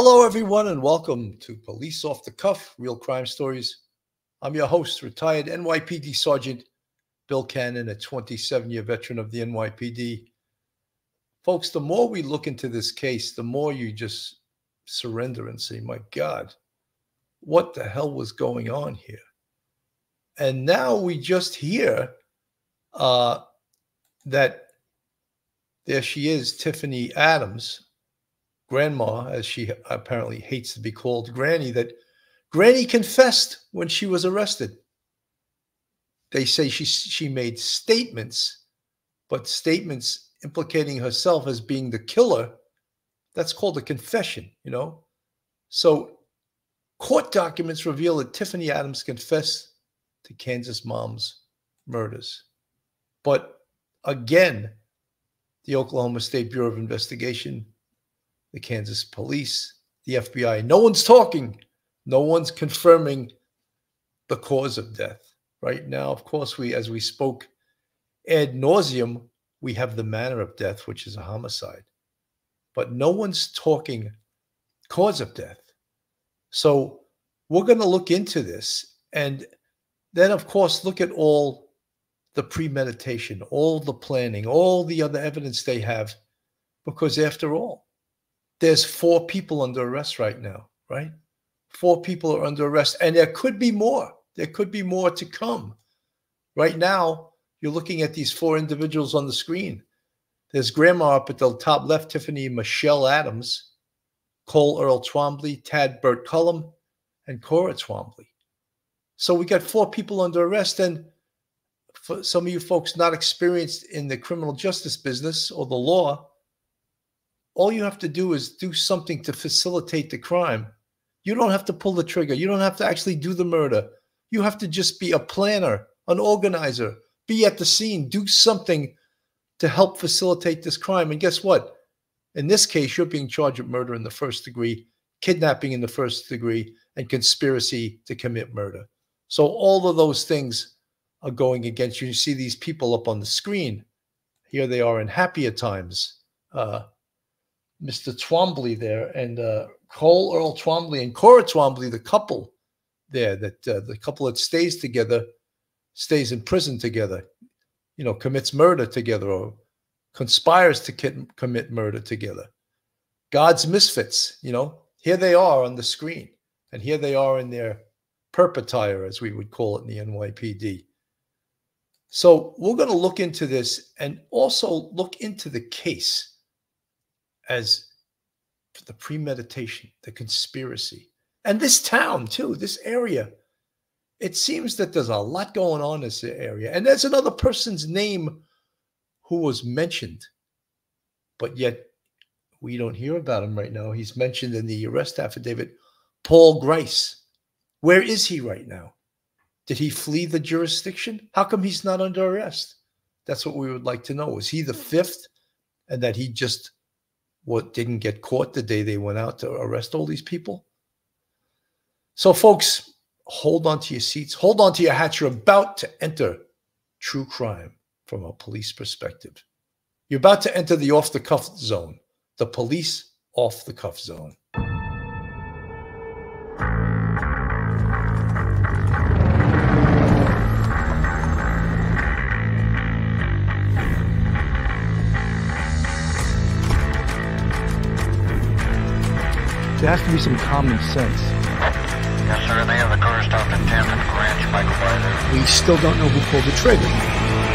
Hello, everyone, and welcome to Police Off the Cuff Real Crime Stories. I'm your host, retired NYPD Sergeant Bill Cannon, a 27 year veteran of the NYPD. Folks, the more we look into this case, the more you just surrender and say, my God, what the hell was going on here? And now we just hear uh, that there she is, Tiffany Adams, grandma, as she apparently hates to be called, Granny, that Granny confessed when she was arrested. They say she she made statements, but statements implicating herself as being the killer. That's called a confession, you know. So, court documents reveal that Tiffany Adams confessed to Kansas mom's murders. But again, the Oklahoma State Bureau of Investigation the Kansas police, the FBI. No one's talking. No one's confirming the cause of death. Right now, of course, we, as we spoke ad nauseum, we have the manner of death, which is a homicide. But no one's talking cause of death. So we're going to look into this. And then, of course, look at all the premeditation, all the planning, all the other evidence they have. Because after all, there's four people under arrest right now, right? Four people are under arrest, and there could be more. There could be more to come. Right now, you're looking at these four individuals on the screen. There's grandma up at the top left, Tiffany Michelle Adams, Cole Earl Twombly, Tad Bert Cullum, and Cora Twombly. So we got four people under arrest. And for some of you folks not experienced in the criminal justice business or the law, all you have to do is do something to facilitate the crime. You don't have to pull the trigger. You don't have to actually do the murder. You have to just be a planner, an organizer, be at the scene, do something to help facilitate this crime. And guess what? In this case, you're being charged with murder in the first degree, kidnapping in the first degree, and conspiracy to commit murder. So all of those things are going against you. You see these people up on the screen. Here they are in happier times. Uh, Mr. Twombly there and uh, Cole Earl Twombly and Cora Twombly, the couple there, that uh, the couple that stays together, stays in prison together, you know, commits murder together or conspires to commit murder together. God's misfits, you know, here they are on the screen, and here they are in their perpetire, as we would call it in the NYPD. So we're going to look into this and also look into the case as the premeditation, the conspiracy, and this town too, this area. It seems that there's a lot going on in this area. And there's another person's name who was mentioned, but yet we don't hear about him right now. He's mentioned in the arrest affidavit, Paul Grice. Where is he right now? Did he flee the jurisdiction? How come he's not under arrest? That's what we would like to know. Is he the fifth and that he just what didn't get caught the day they went out to arrest all these people. So, folks, hold on to your seats, hold on to your hats. You're about to enter true crime from a police perspective. You're about to enter the off the cuff zone, the police off the cuff zone. There has to be some common sense. Yes, sir. They have the car stopped at 10th and Branch by Glider. We still don't know who pulled the trigger.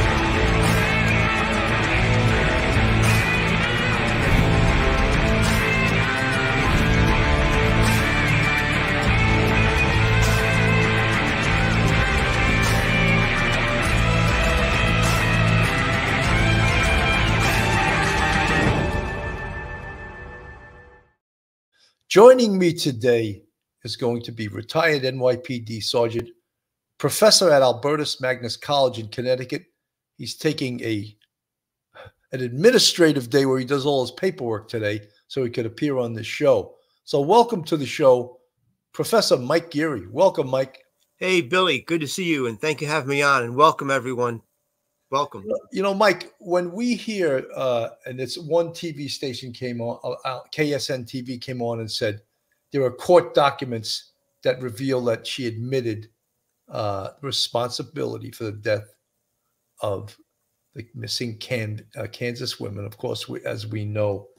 Joining me today is going to be retired NYPD Sergeant, professor at Albertus Magnus College in Connecticut. He's taking a an administrative day where he does all his paperwork today so he could appear on this show. So welcome to the show, Professor Mike Geary. Welcome, Mike. Hey, Billy. Good to see you, and thank you for having me on. And welcome, everyone. Welcome. You know, Mike, when we hear, uh, and it's one TV station came on, uh, uh KSN TV came on and said, there are court documents that reveal that she admitted uh, responsibility for the death of the missing Can- uh, Kansas women. Of course, we, as we know,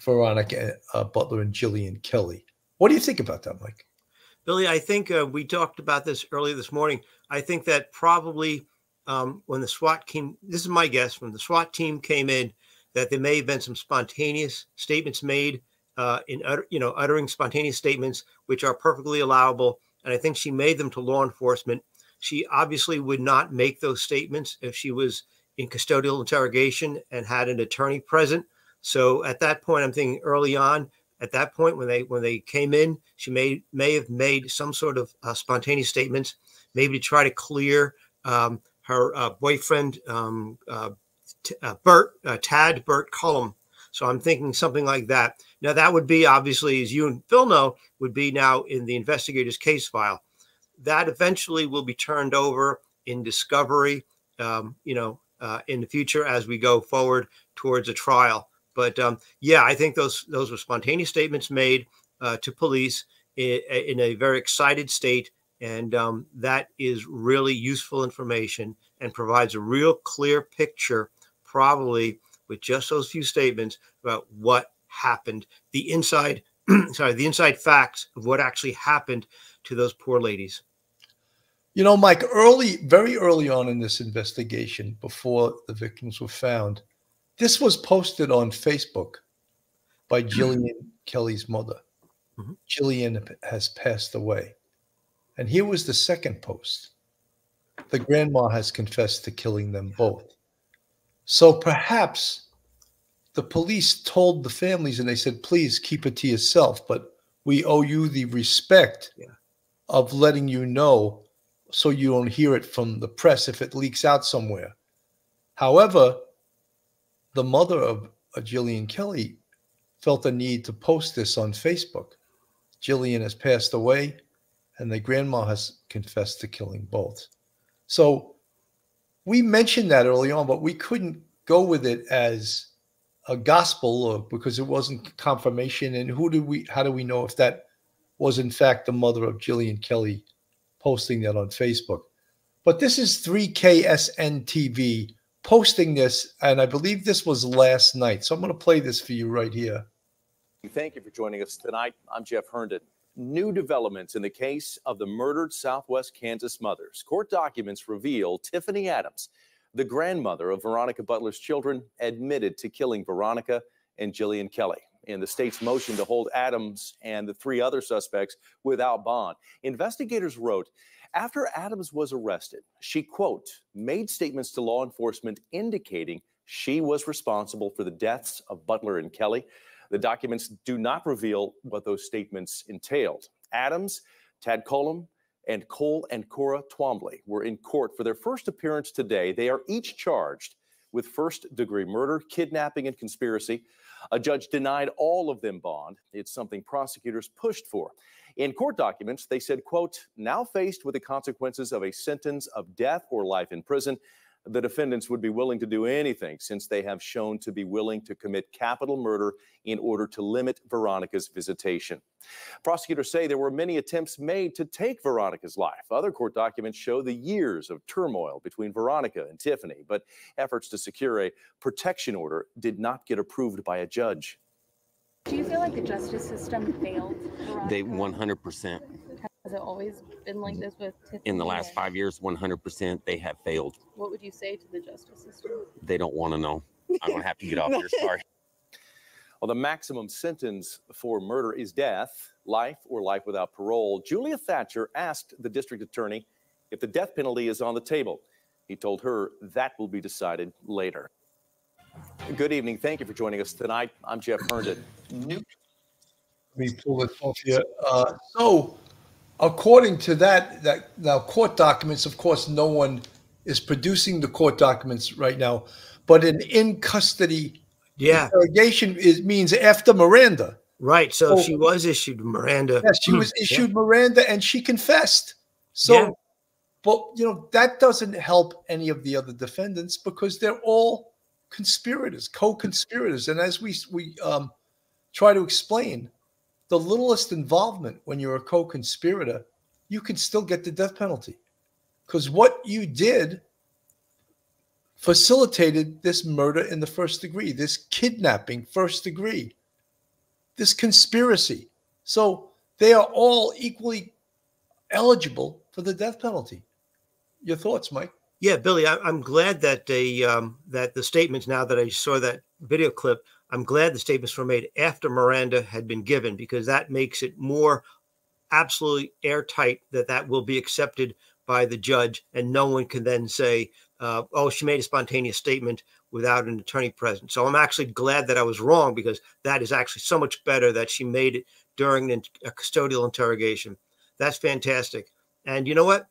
Veronica uh, Butler and Jillian Kelly. What do you think about that, Mike? Billy, I think uh, we talked about this earlier this morning. I think that probably um, when the SWAT came, this is my guess, when the SWAT team came in, that there may have been some spontaneous statements made uh, in utter, you know uttering spontaneous statements, which are perfectly allowable. And I think she made them to law enforcement. She obviously would not make those statements if she was in custodial interrogation and had an attorney present. So at that point, I'm thinking early on, at that point when they when they came in, she may may have made some sort of uh, spontaneous statements, maybe to try to clear um, her uh, boyfriend um, uh, uh Bert uh, Tad Bert Cullum. So I'm thinking something like that. Now that would be obviously, as you and Phil know, would be now in the investigator's case file. That eventually will be turned over in discovery. Um, you know, uh, in the future as we go forward towards a trial. But um, yeah, I think those those were spontaneous statements made uh, to police in, in, a very excited state, and um, that is really useful information and provides a real clear picture, probably with just those few statements about what happened, the inside, sorry, the inside facts of what actually happened to those poor ladies. You know, Mike, early, very early on in this investigation, before the victims were found, this was posted on Facebook by Jillian Kelly's mother. Mm-hmm. Jillian has passed away. And here was the second post. The grandma has confessed to killing them both. So perhaps the police told the families and they said, please keep it to yourself, but we owe you the respect yeah. of letting you know so you don't hear it from the press if it leaks out somewhere. However, the mother of Jillian Kelly felt the need to post this on Facebook. Jillian has passed away, and the grandma has confessed to killing both. So we mentioned that early on, but we couldn't go with it as a gospel or because it wasn't confirmation. And who do we, how do we know if that was in fact the mother of Jillian Kelly posting that on Facebook? But this is 3KSN TV posting this, and I believe this was last night. So I'm going to play this for you right here. Thank you for joining us tonight. I'm Jeff Herndon. New developments in the case of the murdered Southwest Kansas mothers. Court documents reveal Tiffany Adams, the grandmother of Veronica Butler's children, admitted to killing Veronica and Jillian Kelly in the state's motion to hold Adams and the three other suspects without bond. Investigators wrote after Adams was arrested, she, quote, made statements to law enforcement indicating she was responsible for the deaths of Butler and Kelly. The documents do not reveal what those statements entailed. Adams, Tad Cullum, and Cole and Cora Twombly were in court for their first appearance today. They are each charged with first degree murder, kidnapping, and conspiracy. A judge denied all of them bond. It's something prosecutors pushed for. In court documents, they said, quote, now faced with the consequences of a sentence of death or life in prison, the defendants would be willing to do anything since they have shown to be willing to commit capital murder in order to limit Veronica's visitation. Prosecutors say there were many attempts made to take Veronica's life. Other court documents show the years of turmoil between Veronica and Tiffany, but efforts to secure a protection order did not get approved by a judge. Do you feel like the justice system failed? Veronica? They 100%. Has it always been like this with Tiffany? In the last five years, 100%, they have failed. What would you say to the justice system? They don't want to know. I'm going to have to get off here. Sorry. Well, the maximum sentence for murder is death, life, or life without parole. Julia Thatcher asked the district attorney if the death penalty is on the table. He told her that will be decided later. Good evening. Thank you for joining us tonight. I'm Jeff Herndon. Let me pull this off here. Uh, so, according to that, that now court documents, of course, no one is producing the court documents right now, but an in custody yeah. interrogation is means after Miranda. Right. So, so she was issued Miranda. Yes, she was issued yeah. Miranda, and she confessed. So. Yeah. But you know that doesn't help any of the other defendants because they're all conspirators, co-conspirators, and as we we um, try to explain, the littlest involvement when you're a co-conspirator, you can still get the death penalty. Because what you did facilitated this murder in the first degree, this kidnapping first degree, this conspiracy. So they are all equally eligible for the death penalty. Your thoughts, Mike? Yeah, Billy, I, am glad that they um, that the statements. Now that I saw that video clip, I'm glad the statements were made after Miranda had been given because that makes it more absolutely airtight that that will be accepted by the judge, and no one can then say, uh, "Oh, she made a spontaneous statement without an attorney present." So I'm actually glad that I was wrong because that is actually so much better that she made it during a custodial interrogation. That's fantastic. And you know what?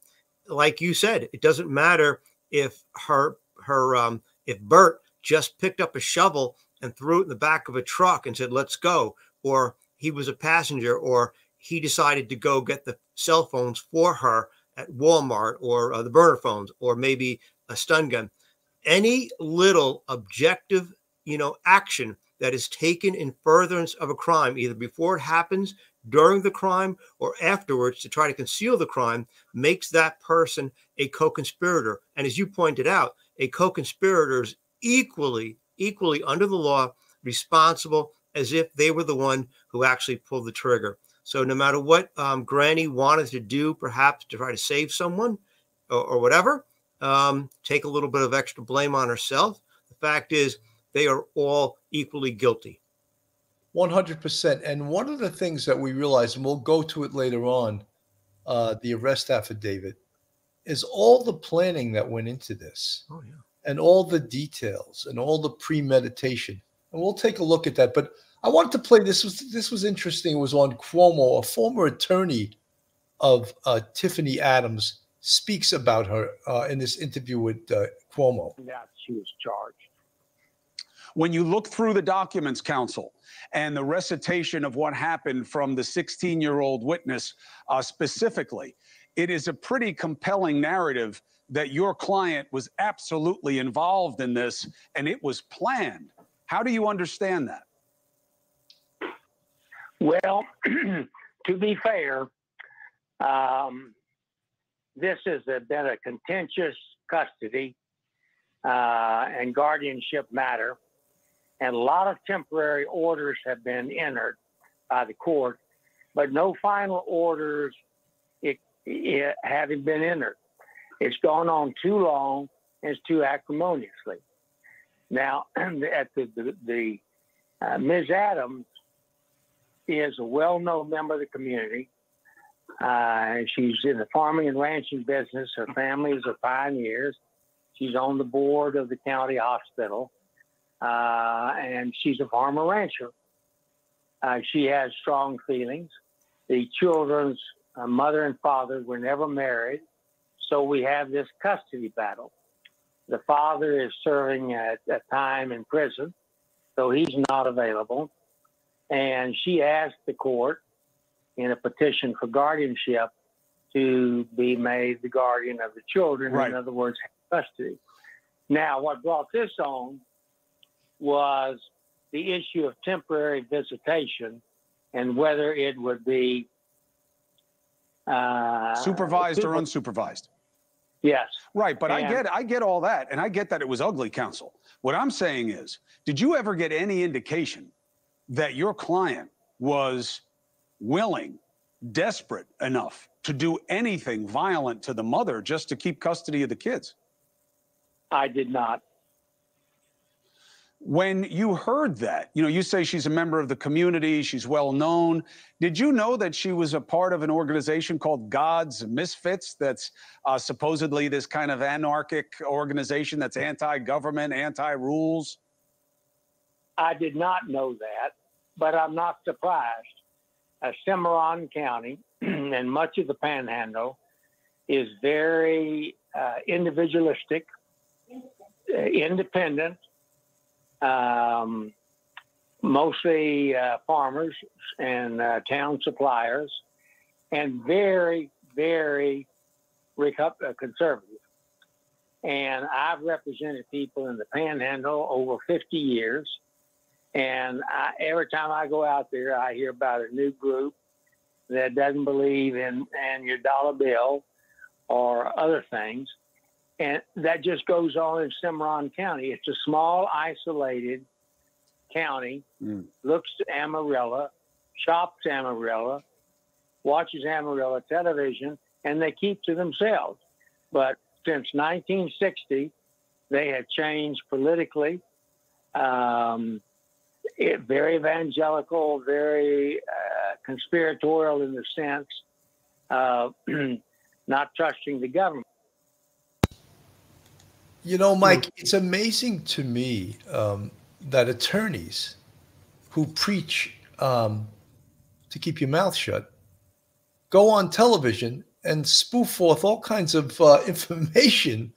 Like you said, it doesn't matter if her her um, if Bert just picked up a shovel and threw it in the back of a truck and said, "Let's go," or he was a passenger, or he decided to go get the cell phones for her at Walmart, or uh, the burner phones, or maybe a stun gun. Any little objective, you know, action that is taken in furtherance of a crime, either before it happens, during the crime, or afterwards to try to conceal the crime, makes that person a co-conspirator. And as you pointed out, a co-conspirator is equally, equally under the law responsible as if they were the one who actually pulled the trigger. So no matter what um, Granny wanted to do, perhaps to try to save someone or, or whatever, um, take a little bit of extra blame on herself. The fact is, they are all equally guilty. 100%. And one of the things that we realize, and we'll go to it later on, uh, the arrest affidavit, is all the planning that went into this. Oh, yeah. And all the details and all the premeditation. And we'll take a look at that. But I wanted to play this was this was interesting. It was on Cuomo, a former attorney of uh, Tiffany Adams, speaks about her uh, in this interview with uh, Cuomo. That she was charged. When you look through the documents, counsel, and the recitation of what happened from the 16 year old witness uh, specifically, it is a pretty compelling narrative that your client was absolutely involved in this and it was planned. How do you understand that? Well, to be fair, um, this has been a contentious custody uh, and guardianship matter and a lot of temporary orders have been entered by the court, but no final orders it, it, having been entered. It's gone on too long and it's too acrimoniously. Now, at the, the, the uh, Ms. Adams is a well-known member of the community. Uh, she's in the farming and ranching business. Her family is a pioneers. She's on the board of the county hospital uh, and she's a farmer rancher. Uh, she has strong feelings. The children's uh, mother and father were never married, so we have this custody battle. The father is serving at a time in prison, so he's not available. And she asked the court in a petition for guardianship to be made the guardian of the children. Right. In other words, custody. Now, what brought this on was the issue of temporary visitation and whether it would be uh, supervised super- or unsupervised. Yes. Right, but and, I get I get all that, and I get that it was ugly, counsel. What I'm saying is, did you ever get any indication that your client was willing, desperate enough to do anything violent to the mother just to keep custody of the kids? I did not. When you heard that, you know, you say she's a member of the community, she's well known. Did you know that she was a part of an organization called God's Misfits that's uh, supposedly this kind of anarchic organization that's anti government, anti rules? I did not know that, but I'm not surprised. Uh, Cimarron County and much of the panhandle is very uh, individualistic, uh, independent, um, mostly uh, farmers and uh, town suppliers, and very, very uh, conservative. And I've represented people in the panhandle over 50 years, And I, every time I go out there, I hear about a new group that doesn't believe in, in your dollar bill or other things. And that just goes on in Cimarron County. It's a small, isolated county, Mm. looks to Amarillo, shops Amarillo, watches Amarillo television, and they keep to themselves. But since 1960, they have changed politically. Um, it, very evangelical, very uh, conspiratorial in the sense of not trusting the government. You know, Mike, it's amazing to me um, that attorneys who preach um, to keep your mouth shut go on television and spoof forth all kinds of uh, information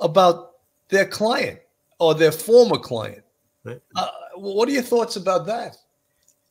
about their client or their former client. Right. Uh, what are your thoughts about that?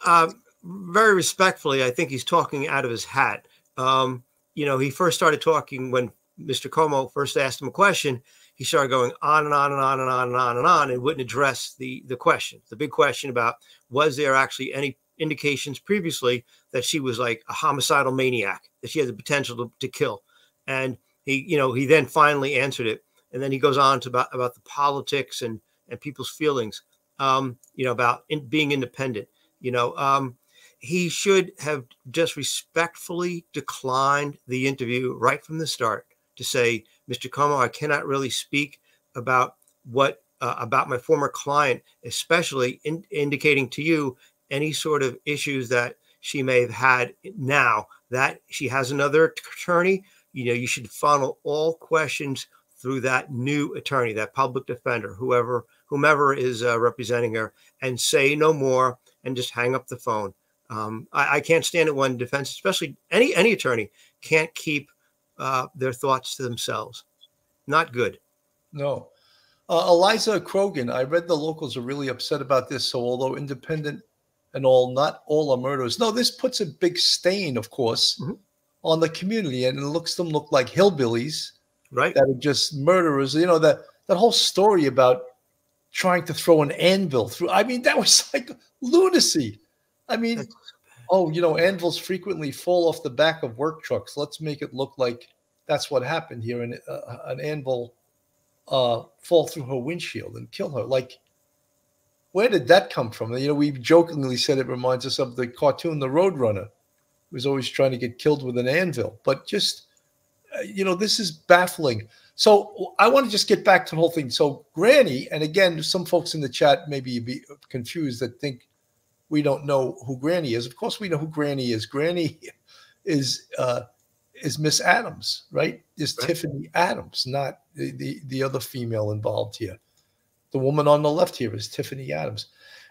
Uh, very respectfully, I think he's talking out of his hat. Um, you know, he first started talking when Mr. Cuomo first asked him a question. He started going on and on and on and on and on and on, and wouldn't address the the question, the big question about was there actually any indications previously that she was like a homicidal maniac, that she had the potential to, to kill, and he, you know, he then finally answered it, and then he goes on to about about the politics and and people's feelings, um, you know, about in, being independent. You know, um, he should have just respectfully declined the interview right from the start to say, Mr. Cuomo, I cannot really speak about what uh, about my former client, especially in, indicating to you any sort of issues that she may have had now that she has another attorney. You know, you should funnel all questions through that new attorney, that public defender, whoever, whomever is uh, representing her, and say no more and just hang up the phone. Um, I, I, can't stand it when defense, especially any any attorney, can't keep uh, their thoughts to themselves. Not good. No. Uh, Eliza Krogan, I read the locals are really upset about this. So, although independent and all, not all are murderers. No, this puts a big stain, of course, mm-hmm. on the community, and it looks them look like hillbillies, right? That are just murderers. You know that that whole story about trying to throw an anvil through. I mean, that was like lunacy. I mean, That's oh, you know, anvils frequently fall off the back of work trucks. Let's make it look like that's what happened here, and uh, an anvil uh, fall through her windshield and kill her. Like, where did that come from? You know, we jokingly said it reminds us of the cartoon The Roadrunner, was always trying to get killed with an anvil. But just, uh, you know, this is baffling. So I want to just get back to the whole thing. So Granny, and again, some folks in the chat maybe be confused that think we don't know who Granny is. Of course, we know who Granny is. Granny is uh, is Miss Adams, right? Is right. Tiffany Adams, not the, the the other female involved here. The woman on the left here is Tiffany Adams.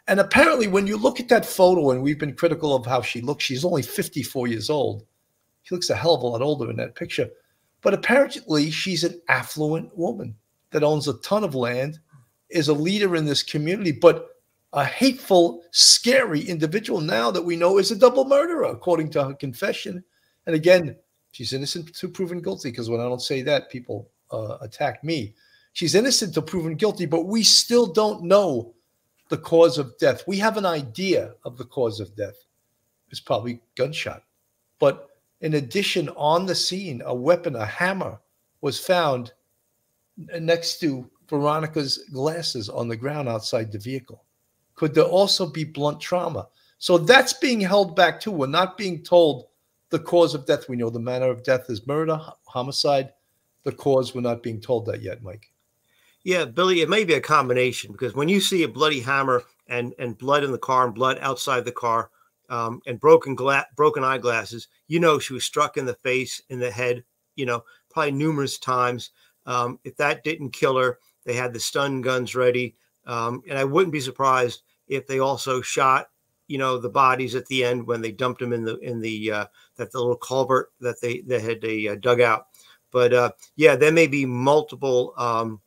And apparently, when you look at that photo, and we've been critical of how she looks, she's only 54 years old. She looks a hell of a lot older in that picture. But apparently, she's an affluent woman that owns a ton of land, is a leader in this community, but a hateful, scary individual now that we know is a double murderer, according to her confession. And again, she's innocent until proven guilty, because when I don't say that, people uh, attack me. She's innocent until proven guilty, but we still don't know the cause of death. We have an idea of the cause of death. It's probably gunshot. But in addition, on the scene, a weapon, a hammer, was found next to Veronica's glasses on the ground outside the vehicle. Could there also be blunt trauma? So that's being held back too. We're not being told the cause of death. We know the manner of death is murder, homicide. The cause, we're not being told that yet, Mike. Yeah, Billy, it may be a combination because when you see a bloody hammer and and blood in the car and blood outside the car um, and broken glass, broken eyeglasses, you know she was struck in the face, in the head, you know, probably numerous times. Um, if that didn't kill her, they had the stun guns ready. Um, and I wouldn't be surprised if they also shot, you know, the bodies at the end when they dumped them in the in the uh, that the little culvert that they they had they uh, dug out. But uh, yeah, there may be multiple, um,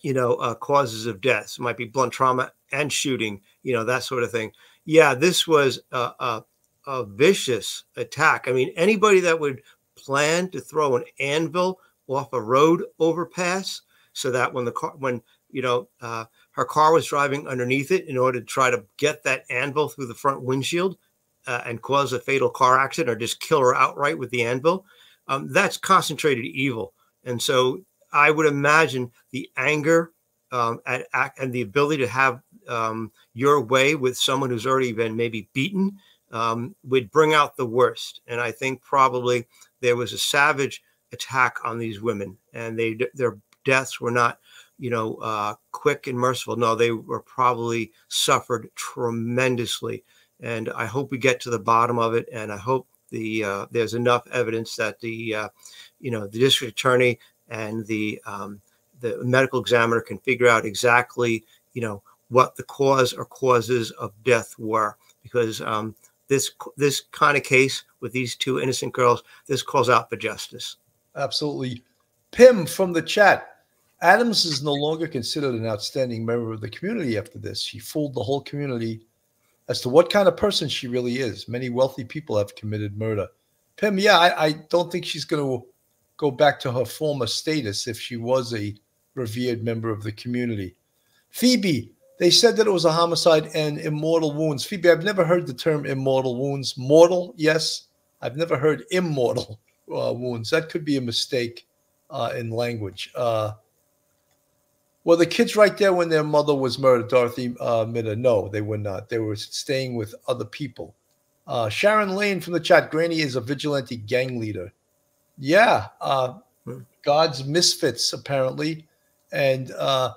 you know, uh, causes of deaths. It might be blunt trauma and shooting, you know, that sort of thing. Yeah, this was a, a, a vicious attack. I mean, anybody that would plan to throw an anvil off a road overpass so that when the car when you know, uh, her car was driving underneath it in order to try to get that anvil through the front windshield uh, and cause a fatal car accident or just kill her outright with the anvil. Um, that's concentrated evil. And so I would imagine the anger um, at, at, and the ability to have um, your way with someone who's already been maybe beaten um, would bring out the worst. And I think probably there was a savage attack on these women, and they their deaths were not, you know, uh, quick and merciful. No, they were probably suffered tremendously. And I hope we get to the bottom of it. And I hope the uh, there's enough evidence that the, uh, you know, the district attorney and the um, the medical examiner can figure out exactly, you know, what the cause or causes of death were, because um, this this kind of case with these two innocent girls, this calls out for justice. Absolutely. Pim from the chat. Adams is no longer considered an outstanding member of the community after this. She fooled the whole community as to what kind of person she really is. Many wealthy people have committed murder. Pim, yeah, I, I don't think she's going to go back to her former status if she was a revered member of the community. Phoebe, they said that it was a homicide and immortal wounds. Phoebe, I've never heard the term immortal wounds. Mortal, yes. I've never heard immortal uh, wounds. That could be a mistake uh, in language. Uh, well, the kids right there when their mother was murdered, Dorothy uh, Mitter. No, they were not. They were staying with other people. Uh, Sharon Lane from the chat. Granny is a vigilante gang leader. Yeah, uh, God's misfits apparently, and uh,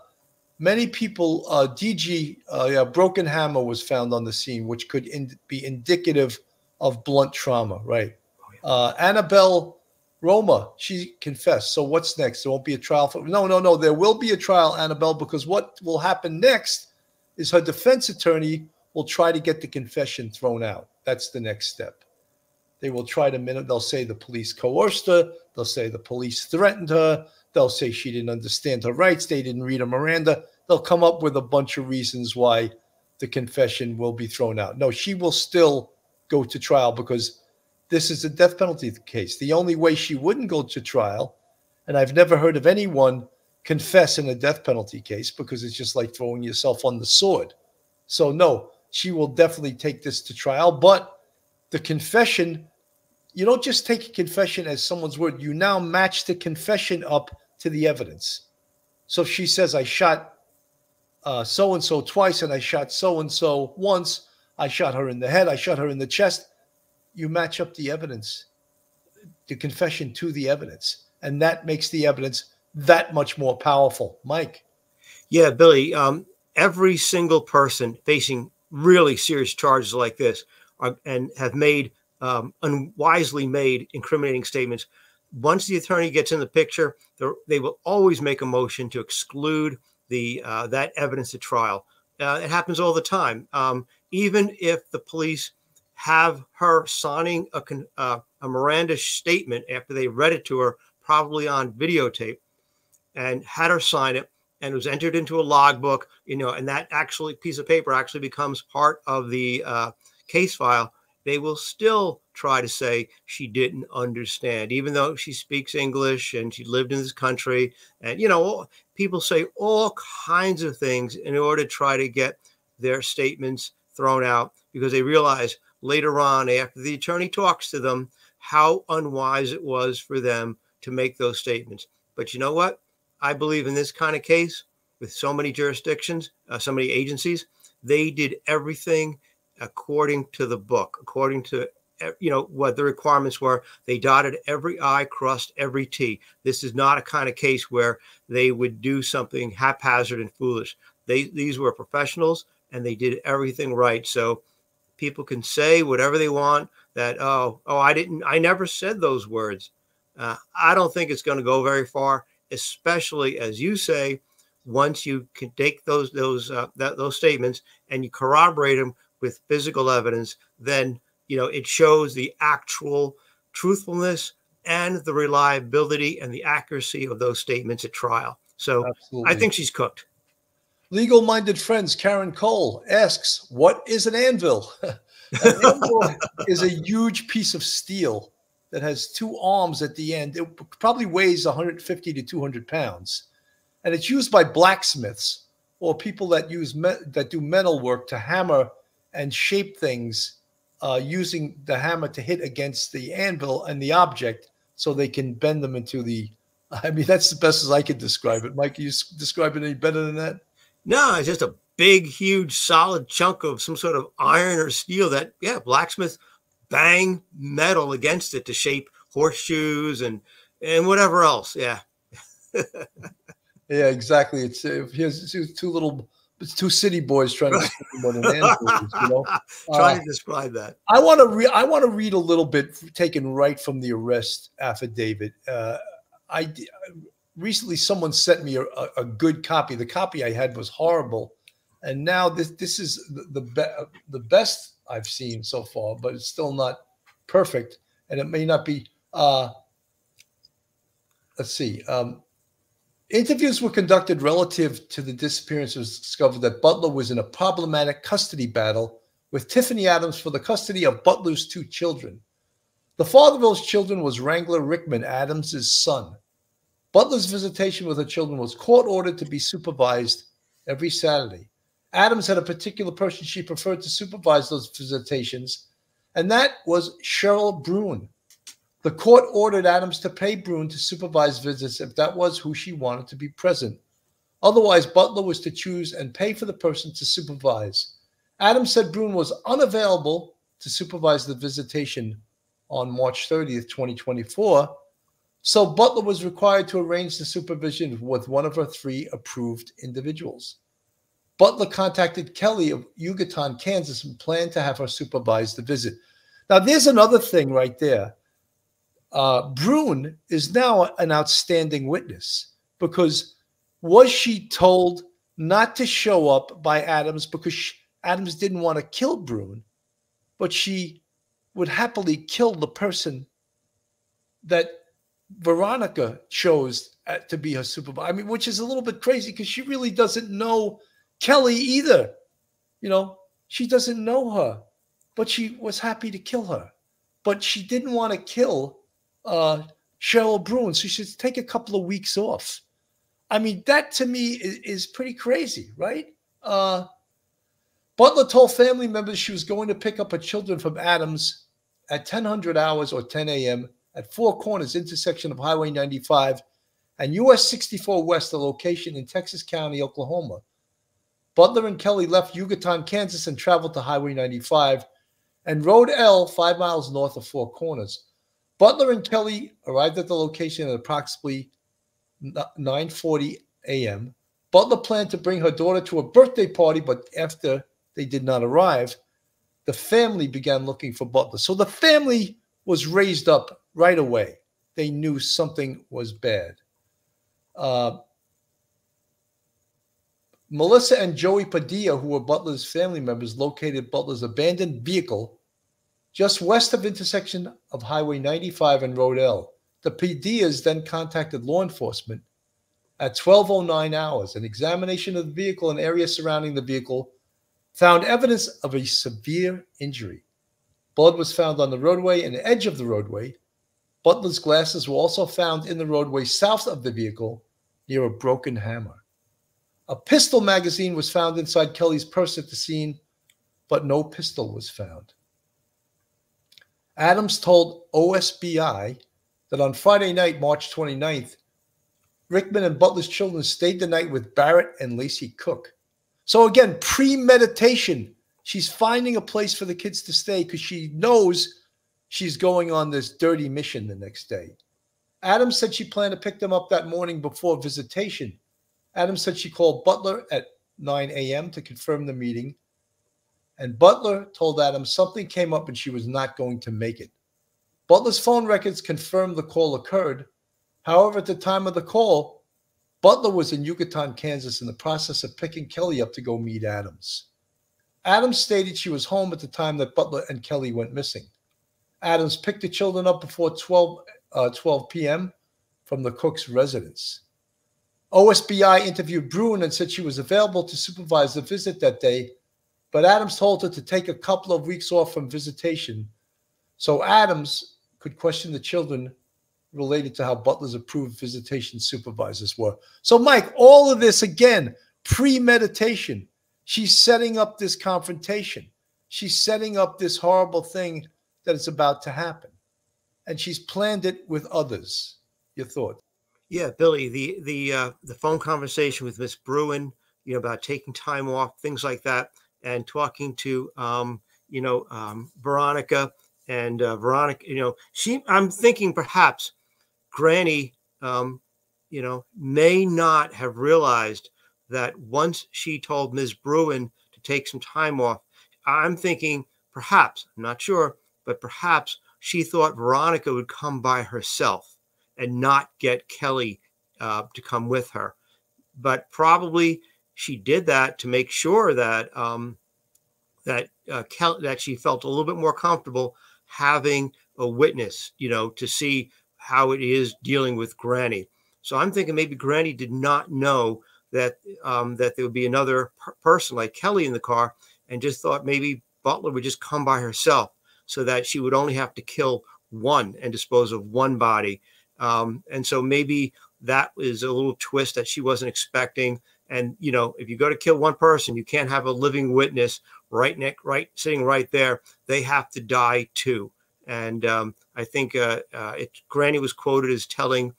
many people. Uh, DG, uh, yeah, broken hammer was found on the scene, which could in- be indicative of blunt trauma. Right. Uh, Annabelle Roma, she confessed. So what's next? There won't be a trial for no, no, no. There will be a trial, Annabelle, because what will happen next is her defense attorney will try to get the confession thrown out. That's the next step. They will try to minute. They'll say the police coerced her. They'll say the police threatened her. They'll say she didn't understand her rights. They didn't read a Miranda. They'll come up with a bunch of reasons why the confession will be thrown out. No, she will still go to trial because this is a death penalty case. The only way she wouldn't go to trial, and I've never heard of anyone confess in a death penalty case because it's just like throwing yourself on the sword. So, no, she will definitely take this to trial. But the confession, you don't just take a confession as someone's word, you now match the confession up to the evidence. So if she says, I shot so and so twice and I shot so and so once, I shot her in the head, I shot her in the chest you match up the evidence, the confession to the evidence, and that makes the evidence that much more powerful. Mike. Yeah, Billy. Um, every single person facing really serious charges like this are, and have made um, unwisely made incriminating statements. Once the attorney gets in the picture, they will always make a motion to exclude the uh, that evidence at trial. Uh, it happens all the time. Um, even if the police have her signing a, uh, a Miranda statement after they read it to her, probably on videotape, and had her sign it, and it was entered into a logbook, you know, and that actually piece of paper actually becomes part of the uh, case file. They will still try to say she didn't understand, even though she speaks English and she lived in this country. And, you know, people say all kinds of things in order to try to get their statements thrown out because they realize later on after the attorney talks to them how unwise it was for them to make those statements. But you know what? I believe in this kind of case with so many jurisdictions, uh, so many agencies, they did everything according to the book, according to you know what the requirements were. They dotted every I, crossed every T. This is not a kind of case where they would do something haphazard and foolish. They these were professionals and they did everything right. So people can say whatever they want that oh oh i didn't i never said those words. Uh, i don't think it's going to go very far especially as you say once you can take those those uh, that, those statements and you corroborate them with physical evidence then you know it shows the actual truthfulness and the reliability and the accuracy of those statements at trial. So Absolutely. i think she's cooked Legal minded friends, Karen Cole asks, What is an anvil? an anvil is a huge piece of steel that has two arms at the end. It probably weighs 150 to 200 pounds. and it's used by blacksmiths or people that use that do metal work to hammer and shape things uh, using the hammer to hit against the anvil and the object so they can bend them into the i mean that's the best as i could describe it mike you describe it any better than that No, it's just a big, huge, solid chunk of some sort of iron or steel that, yeah, blacksmiths bang metal against it to shape horseshoes and and whatever else. Yeah. yeah exactly it's uh, here's here's two little it's two city boys trying to describe what an you know Trying Uh, to describe that. I want to read. I want to read a little bit taken right from the arrest affidavit. Uh, I recently someone sent me a, a, a good copy. The copy I had was horrible, and now this this is the the, be, the best I've seen so far, but it's still not perfect, and it may not be. Uh, let's see. Um, Interviews were conducted relative to the disappearance. It was discovered that Butler was in a problematic custody battle with Tiffany Adams for the custody of Butler's two children. The father of those children was Wrangler Rickman, Adams's son. Butler's visitation with her children was court ordered to be supervised every Saturday. Adams had a particular person she preferred to supervise those visitations, and that was Cheryl Bruin. The court ordered Adams to pay Bruin to supervise visits if that was who she wanted to be present. Otherwise, Butler was to choose and pay for the person to supervise. Adams said Bruin was unavailable to supervise the visitation on March 30th, 2024. So Butler was required to arrange the supervision with one of her three approved individuals. Butler contacted Kelly of Hugoton, Kansas, and planned to have her supervise the visit. Now, there's another thing right there. Uh, Bruin is now an outstanding witness because was she told not to show up by Adams because she, Adams didn't want to kill Bruin, but she would happily kill the person that Veronica chose uh, to be her supervisor. I mean, which is a little bit crazy because she really doesn't know Kelly either. You know, she doesn't know her, but she was happy to kill her. But she didn't want to kill uh, Cheryl Bruin, so she should take a couple of weeks off. I mean, that to me is, is pretty crazy, right? Uh, Butler told family members she was going to pick up her children from Adams at 1000 hours or 10 a.m. at Four Corners intersection of Highway 95 and US 64 West, a location in Texas County, Oklahoma. Butler and Kelly left Hugoton, Kansas, and traveled to Highway 95 and Road L, five miles north of Four Corners. Butler and Kelly arrived at the location at approximately 9:40 a.m. Butler planned to bring her daughter to a birthday party, but after they did not arrive, the family began looking for Butler. So the family was raised up right away. They knew something was bad. Uh, Melissa and Joey Padilla, who were Butler's family members, located Butler's abandoned vehicle just west of intersection of Highway 95 and Road L. The Padillas then contacted law enforcement at 12:09 hours. An examination of the vehicle and area surrounding the vehicle found evidence of a severe injury. Blood was found on the roadway and the edge of the roadway. Butler's glasses were also found in the roadway south of the vehicle near a broken hammer. A pistol magazine was found inside Kelly's purse at the scene, but no pistol was found. Adams told OSBI that on Friday night, March 29th, Rickman and Butler's children stayed the night with Barrett and Lacey Cook. So again, premeditation. She's finding a place for the kids to stay because she knows she's going on this dirty mission the next day. Adams said she planned to pick them up that morning before visitation. Adams said she called Butler at 9 a.m. to confirm the meeting. And Butler told Adams something came up and she was not going to make it. Butler's phone records confirmed the call occurred. However, at the time of the call, Butler was in Hugoton, Kansas, in the process of picking Kelly up to go meet Adams. Adams stated she was home at the time that Butler and Kelly went missing. Adams picked the children up before 12, uh, 12 p.m. from the cook's residence. OSBI interviewed Bruin and said she was available to supervise the visit that day, but Adams told her to take a couple of weeks off from visitation so Adams could question the children related to how Butler's approved visitation supervisors were. So, Mike, all of this again, premeditation. She's setting up this confrontation. She's setting up this horrible thing that is about to happen. And she's planned it with others. Your thought? Yeah, Billy, the the uh, the phone conversation with Miss Bruin, you know, about taking time off, things like that, and talking to um, you know, um, Veronica and uh, Veronica, you know, she I'm thinking perhaps Granny um, you know, may not have realized that once she told Ms. Bruin to take some time off, I'm thinking perhaps, I'm not sure, but perhaps she thought Veronica would come by herself and not get Kelly uh, to come with her. But probably she did that to make sure that um, that uh, Kelly, that she felt a little bit more comfortable having a witness, you know, to see how it is dealing with Granny. So I'm thinking maybe Granny did not know that um, that there would be another per- person like Kelly in the car, and just thought maybe Butler would just come by herself, so that she would only have to kill one and dispose of one body. Um, and so maybe that was a little twist that she wasn't expecting. And you know, if you go to kill one person, you can't have a living witness right neck, right sitting right there. They have to die too. And um, I think uh, uh, it, Granny was quoted as telling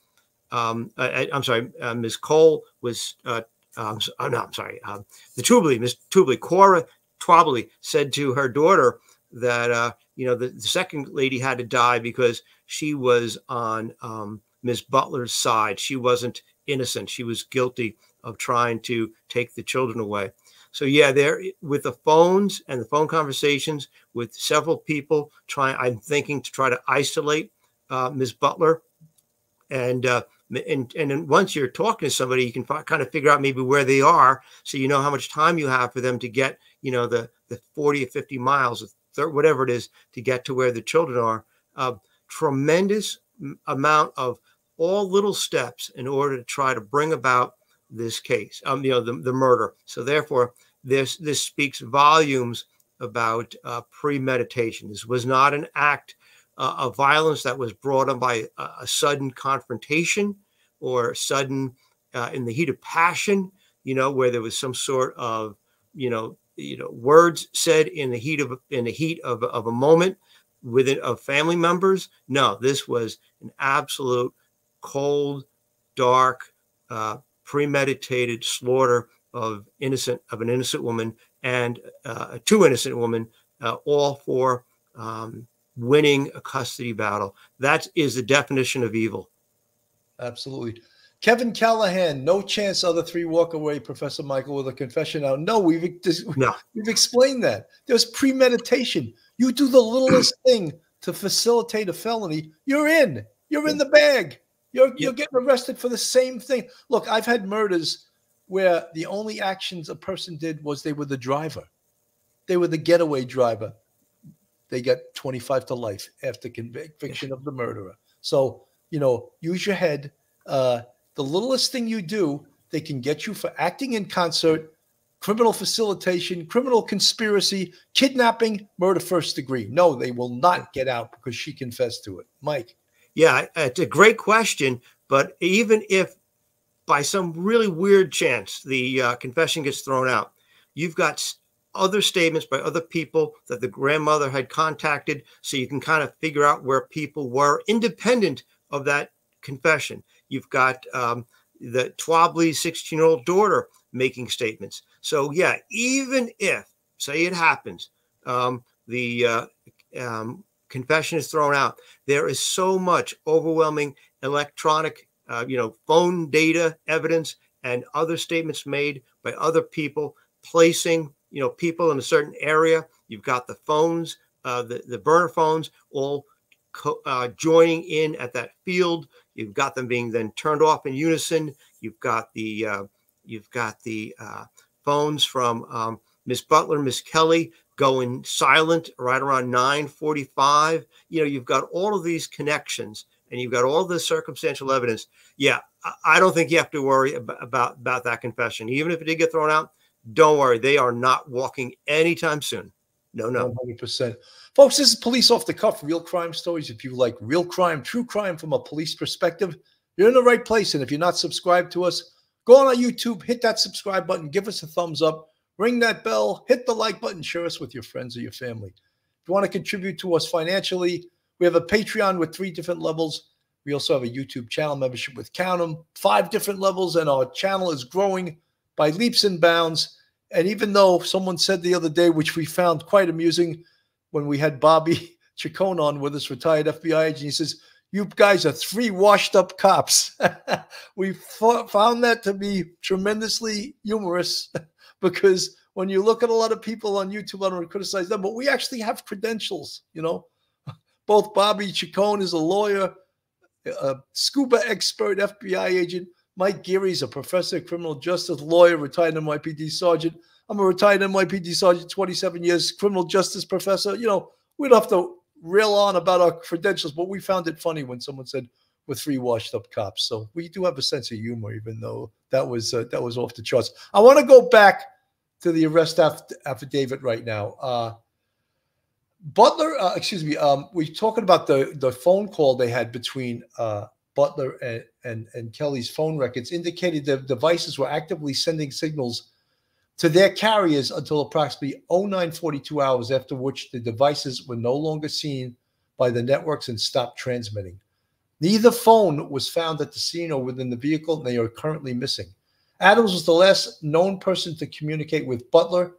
um, I, am sorry, uh, Ms. Cole was, uh, um, oh, no, I'm sorry, um, the Twombly, Ms. Twombly, Cora Twombly said to her daughter that, uh, you know, the, the, second lady had to die because she was on um, Ms. Butler's side. She wasn't innocent. She was guilty of trying to take the children away. So yeah, there with the phones and the phone conversations with several people trying, I'm thinking to try to isolate uh, Ms. Butler and uh, and and then once you're talking to somebody you can kind of figure out maybe where they are so you know how much time you have for them to get you know the the 40 or 50 miles whatever it is to get to where the children are uh, tremendous amount of all little steps in order to try to bring about this case um you know the, the murder. So therefore this this speaks volumes about uh, premeditation. This was not an act uh, of violence that was brought on by a, a sudden confrontation or sudden uh, in the heat of passion, you know, where there was some sort of, you know, you know, words said in the heat of in the heat of, of a moment within of family members. No, this was an absolute cold, dark, uh, premeditated slaughter of innocent of an innocent woman and uh, two innocent women, uh, all for um, winning a custody battle. That is the definition of evil. Absolutely. Kevin Callahan, no chance other three walk away, Professor Michael, with a confession now. No, we've no. we've explained that. There's premeditation. You do the littlest thing to facilitate a felony, you're in. You're in the bag. You're you're getting arrested for the same thing. Look, I've had murders where the only actions a person did was they were the driver. They were the getaway driver they get 25 to life after conviction of the murderer. So, you know, use your head. Uh, the littlest thing you do, they can get you for acting in concert, criminal facilitation, criminal conspiracy, kidnapping, murder first degree. No, they will not get out because she confessed to it. Mike. Yeah, it's a great question. But even if by some really weird chance the uh, confession gets thrown out, you've got other statements by other people that the grandmother had contacted so you can kind of figure out where people were independent of that confession you've got um, the Twombly's 16 year old daughter making statements so yeah even if say it happens um, the uh, um, confession is thrown out there is so much overwhelming electronic uh, you know phone data evidence and other statements made by other people placing you know people in a certain area. You've got the phones, uh, the the burner phones, all co- uh, joining in at that field. You've got them being then turned off in unison. You've got the uh, you've got the uh, phones from um, Miss Butler, Miss Kelly going silent right around 9:45. You know, you've got all of these connections and you've got all the circumstantial evidence. Yeah, I don't think you have to worry about, about, about that confession. Even if it did get thrown out, don't worry, they are not walking anytime soon. No, no. 100%. Folks, this is Police Off the Cuff, real crime stories. If you like real crime, true crime from a police perspective, you're in the right place. And if you're not subscribed to us, go on our YouTube, hit that subscribe button, give us a thumbs up, ring that bell, hit the like button, share us with your friends or your family. If you want to contribute to us financially, we have a Patreon with three different levels. We also have a YouTube channel membership with Count 'em, five different levels, and our channel is growing by leaps and bounds. And even though someone said the other day, which we found quite amusing, when we had Bobby Chacon on with us, retired FBI agent, he says, "You guys are three washed-up cops." we found that to be tremendously humorous because when you look at a lot of people on YouTube, I don't want to criticize them, but we actually have credentials. You know, both Bobby Chacon is a lawyer, a scuba expert, FBI agent. Mike Geary is a professor of criminal justice, lawyer, retired NYPD sergeant. I'm a retired NYPD sergeant, 27 years, criminal justice professor. You know, we don't have to rail on about our credentials, but we found it funny when someone said we're three washed up cops. So we do have a sense of humor, even though that was uh, that was off the charts. I want to go back to the arrest aff- affidavit right now. Uh, Butler, uh, excuse me, um, we're talking about the the phone call they had between uh, Butler and, and and Kelly's phone records indicated the devices were actively sending signals to their carriers until approximately 0942 hours after which the devices were no longer seen by the networks and stopped transmitting. Neither phone was found at the scene or within the vehicle, and they are currently missing. Adams was the last known person to communicate with Butler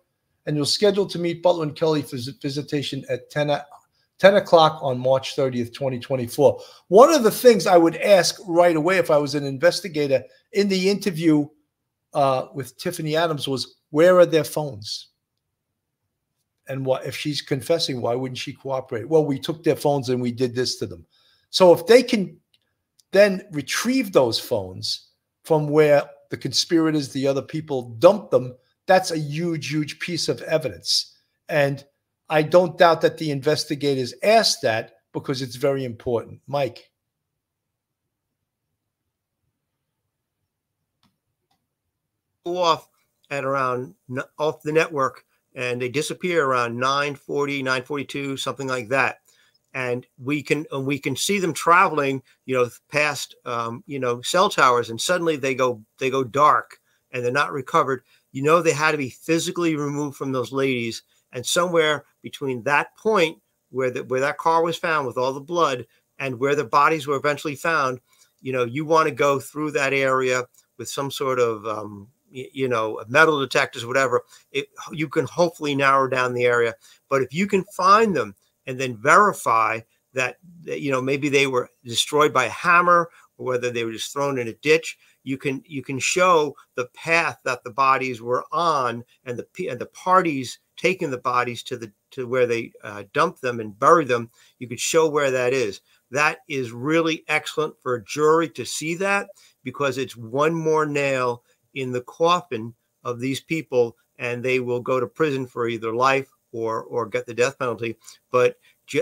and was scheduled to meet Butler and Kelly for visitation at 10, 10 o'clock on March 30th, 2024. One of the things I would ask right away if I was an investigator in the interview uh, with Tiffany Adams was, where are their phones? And what if she's confessing, why wouldn't she cooperate? Well, we took their phones and we did this to them. So if they can then retrieve those phones from where the conspirators, the other people dumped them, that's a huge, huge piece of evidence. And I don't doubt that the investigators asked that because it's very important. Mike. Off at around off the network and they disappear around 940 942 something like that and we can and we can see them traveling you know past um, you know cell towers and suddenly they go they go dark and they're not recovered you know they had to be physically removed from those ladies and somewhere between that point where the, where that car was found with all the blood and where the bodies were eventually found you know you want to go through that area with some sort of um, you know metal detectors whatever. It, you can hopefully narrow down the area. But if you can find them and then verify that, that you know maybe they were destroyed by a hammer or whether they were just thrown in a ditch you can you can show the path that the bodies were on and the and the parties taking the bodies to the to where they uh, dumped them and bury them you could show where that is. That is really excellent for a jury to see that because it's one more nail in the coffin of these people and they will go to prison for either life or or get the death penalty. But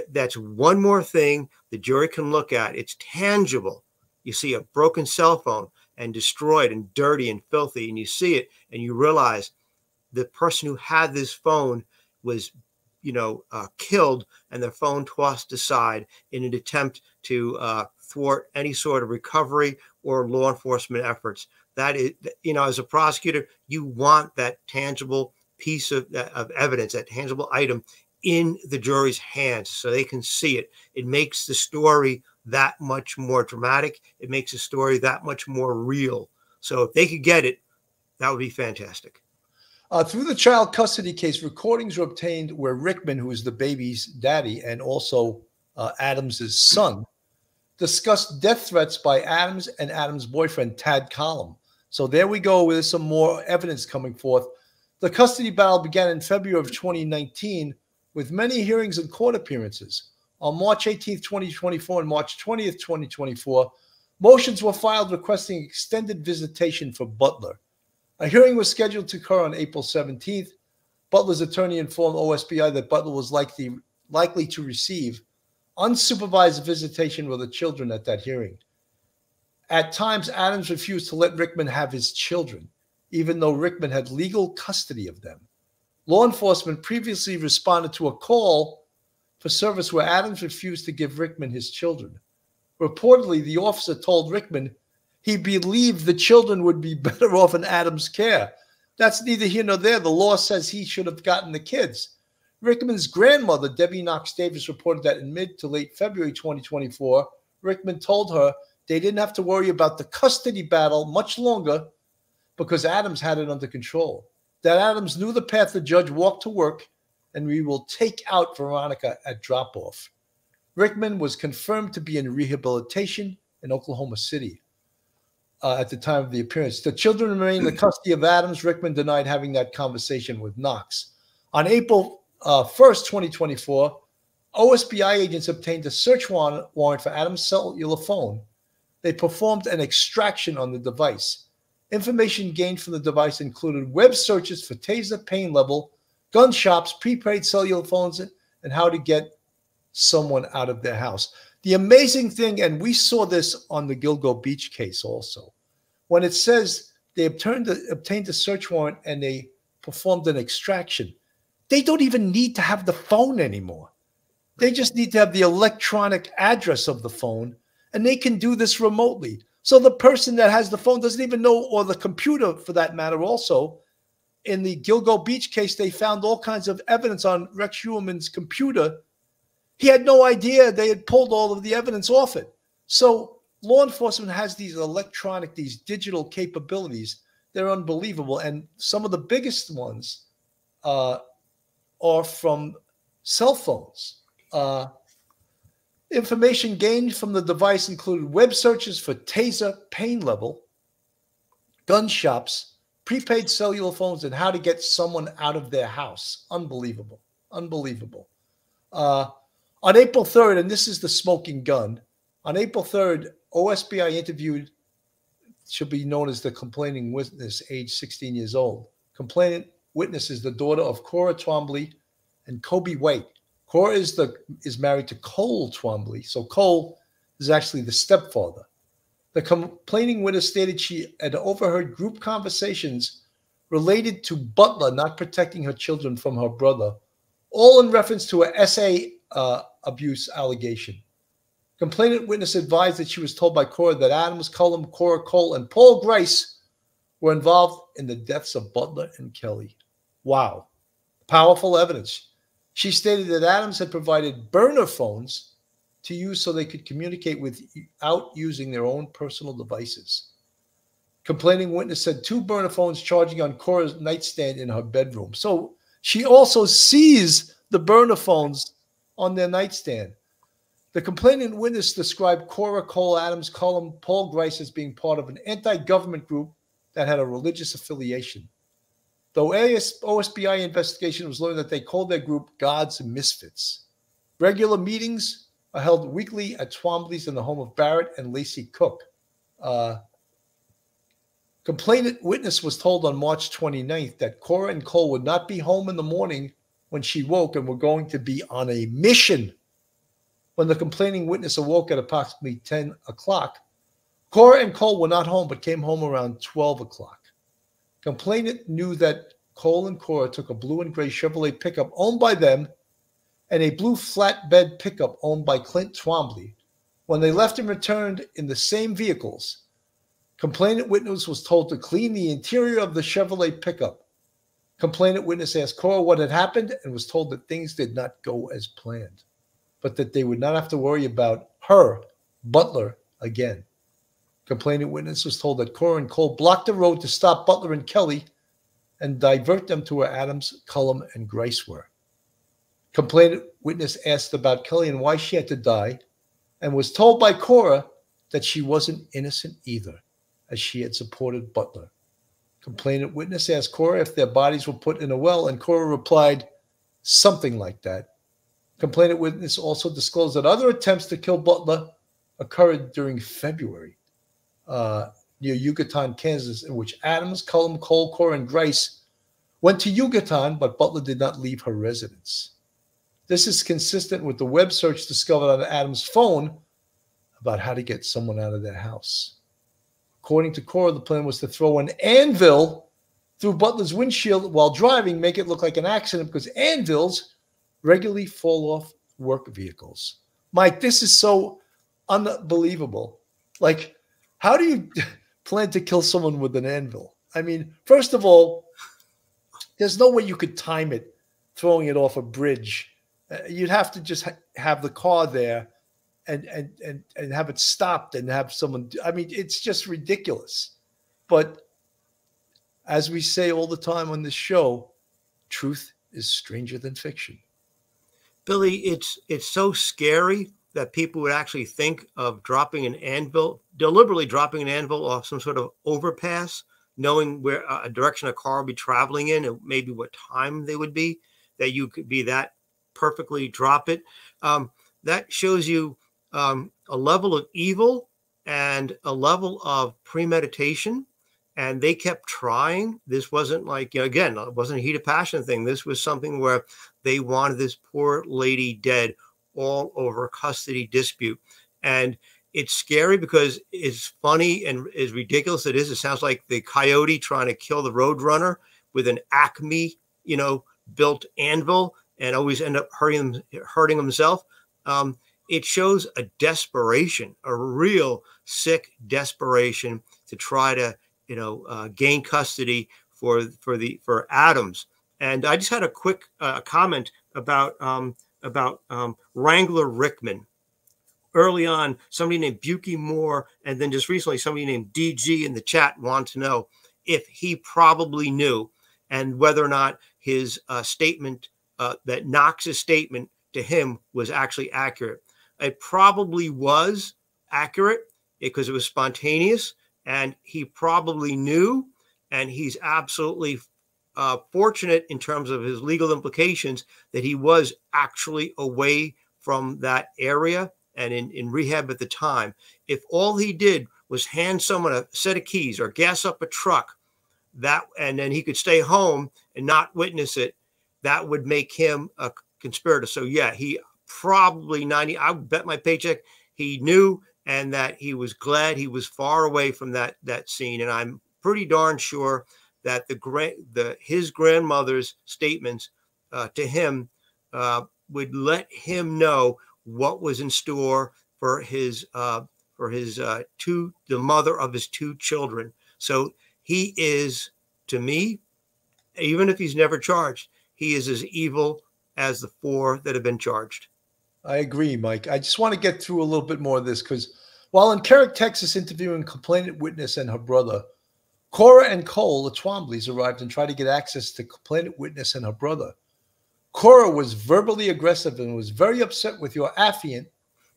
that's one more thing the jury can look at. It's tangible. You see a broken cell phone and destroyed and dirty and filthy and you see it and you realize the person who had this phone was you know uh, killed and their phone tossed aside in an attempt to uh, thwart any sort of recovery or law enforcement efforts. That is you know as a prosecutor you want that tangible piece of, uh, of evidence that tangible item in the jury's hands so they can see it. It makes the story that much more dramatic. It makes the story that much more real. So if they could get it that would be fantastic uh, through the child custody case, recordings were obtained where Rickman, who is the baby's daddy and also uh, Adams's son, discussed death threats by Adams and Adams' boyfriend, Tad Cullum. So there we go. with some more evidence coming forth. The custody battle began in February of 2019 with many hearings and court appearances. On March 18, 2024 and March 20th, 2024, motions were filed requesting extended visitation for Butler. A hearing was scheduled to occur on April 17th. Butler's attorney informed OSBI that Butler was likely, likely to receive unsupervised visitation with the children at that hearing. At times, Adams refused to let Rickman have his children, even though Rickman had legal custody of them. law enforcement previously responded to a call for service where Adams refused to give Rickman his children. Reportedly, the officer told Rickman he believed the children would be better off in Adams' care. That's neither here nor there. The law says he should have gotten the kids. Rickman's grandmother, Debbie Knox Davis, reported that in mid to late February 2024, Rickman told her they didn't have to worry about the custody battle much longer because Adams had it under control. That Adams knew the path the judge walked to work, and we will take out Veronica at drop off. Rickman was confirmed to be in rehabilitation in Oklahoma City uh, at the time of the appearance. The children remain in the custody of Adams. Rickman denied having that conversation with Knox. On April uh, 1st, 2024, OSBI agents obtained a search warrant, warrant for Adams' cellular phone. They performed an extraction on the device. Information gained from the device included web searches for taser pain level, gun shops, prepaid cellular phones, and how to get someone out of their house. The amazing thing, and we saw this on the Gilgo Beach case also, when it says they obtained, obtained a search warrant and they performed an extraction, they don't even need to have the phone anymore. They just need to have the electronic address of the phone, and they can do this remotely. So the person that has the phone doesn't even know, or the computer for that matter, also. In the Gilgo Beach case, they found all kinds of evidence on Rex Heuermann's computer. He had no idea they had pulled all of the evidence off it. So law enforcement has these electronic, these digital capabilities. They're unbelievable. And some of the biggest ones uh, are from cell phones. Uh, information gained from the device included web searches for taser pain level, gun shops, prepaid cellular phones, and how to get someone out of their house. Unbelievable. Unbelievable. Uh, on April 3rd, and this is the smoking gun, on April 3rd, OSBI interviewed, should be known as the complaining witness, age 16 years old. Complainant witness is the daughter of Cora Twombly and Kobe White. Cora is the is married to Cole Twombly, so Cole is actually the stepfather. The complaining witness stated she had overheard group conversations related to Butler not protecting her children from her brother, all in reference to a essay uh, abuse allegation. Complainant witness advised that she was told by Cora that Adams, Cullum, Cora Cole, and Paul Grice were involved in the deaths of Butler and Kelly. Wow. Powerful evidence. She stated that Adams had provided burner phones to use so they could communicate without using their own personal devices. Complaining witness said two burner phones charging on Cora's nightstand in her bedroom. So she also sees the burner phones on their nightstand. The complainant witness described Cora Cole Adams Cullum Paul Grice as being part of an anti government group that had a religious affiliation. Though AS, OSBI investigation was learned that they called their group God's Misfits. Regular meetings are held weekly at Twombly's in the home of Barrett and Lacey Cook. Uh, complainant witness was told on March 29th that Cora and Cole would not be home in the morning when she woke and were going to be on a mission. When the complaining witness awoke at approximately 10 o'clock, Cora and Cole were not home but came home around 12 o'clock. Complainant knew that Cole and Cora took a blue and gray Chevrolet pickup owned by them and a blue flatbed pickup owned by Clint Twombly. When they left and returned in the same vehicles, complainant witness was told to clean the interior of the Chevrolet pickup. Complainant witness asked Cora what had happened and was told that things did not go as planned, but that they would not have to worry about her, Butler, again. Complaining witness was told that Cora and Cole blocked the road to stop Butler and Kelly and divert them to where Adams, Cullum, and Grice were. Complainant witness asked about Kelly and why she had to die and was told by Cora that she wasn't innocent either, as she had supported Butler. Complainant witness asked Cora if their bodies were put in a well, and Cora replied, something like that. Complainant witness also disclosed that other attempts to kill Butler occurred during February uh, near Hugoton, Kansas, in which Adams, Cullum, Cole, Cora, and Grice went to Hugoton, but Butler did not leave her residence. This is consistent with the web search discovered on Adams' phone about how to get someone out of their house. According to Cora, the plan was to throw an anvil through Butler's windshield while driving make it look like an accident because anvils regularly fall off work vehicles. Mike, this is so unbelievable. Like, how do you plan to kill someone with an anvil? I mean, first of all, there's no way you could time it throwing it off a bridge. Uh, you'd have to just ha- have the car there and, and and and have it stopped and have someone I mean, it's just ridiculous. But as we say all the time on this show, truth is stranger than fiction. Billy, it's it's so scary that people would actually think of dropping an anvil, deliberately dropping an anvil off some sort of overpass, knowing where a direction a car would be traveling in and maybe what time they would be, that you could be that perfectly drop it. Um, that shows you um, a level of evil and a level of premeditation and they kept trying. This wasn't like, you know, again, it wasn't a heat of passion thing. This was something where they wanted this poor lady dead all over a custody dispute. And it's scary because it's funny and as ridiculous it is. It sounds like the coyote trying to kill the roadrunner with an Acme, you know, built anvil and always end up hurting hurting himself. Um, it shows a desperation, a real sick desperation to try to you know, uh, gain custody for for the for Adams. And I just had a quick uh, comment about um, about um, Wrangler Rickman. Early on, somebody named Buki Moore, and then just recently, somebody named DG in the chat wanted to know if he probably knew and whether or not his uh, statement, uh, that Knox's statement to him was actually accurate. It probably was accurate because it was spontaneous and he probably knew, and he's absolutely uh, fortunate in terms of his legal implications that he was actually away from that area and in, in rehab at the time. If all he did was hand someone a set of keys or gas up a truck, that and then he could stay home and not witness it, that would make him a conspirator. So yeah, he probably 90, I bet my paycheck he knew and that he was glad he was far away from that that scene. And I'm pretty darn sure that the grand the his grandmother's statements uh, to him uh, would let him know what was in store for his uh, for his uh, two the mother of his two children. So he is to me, even if he's never charged, he is as evil as the four that have been charged. I agree, Mike. I just want to get through a little bit more of this because while in Kerrick, Texas, interviewing complainant witness and her brother, Cora and Cole, the Twomblys, arrived and tried to get access to complainant witness and her brother. Cora was verbally aggressive and was very upset with your affiant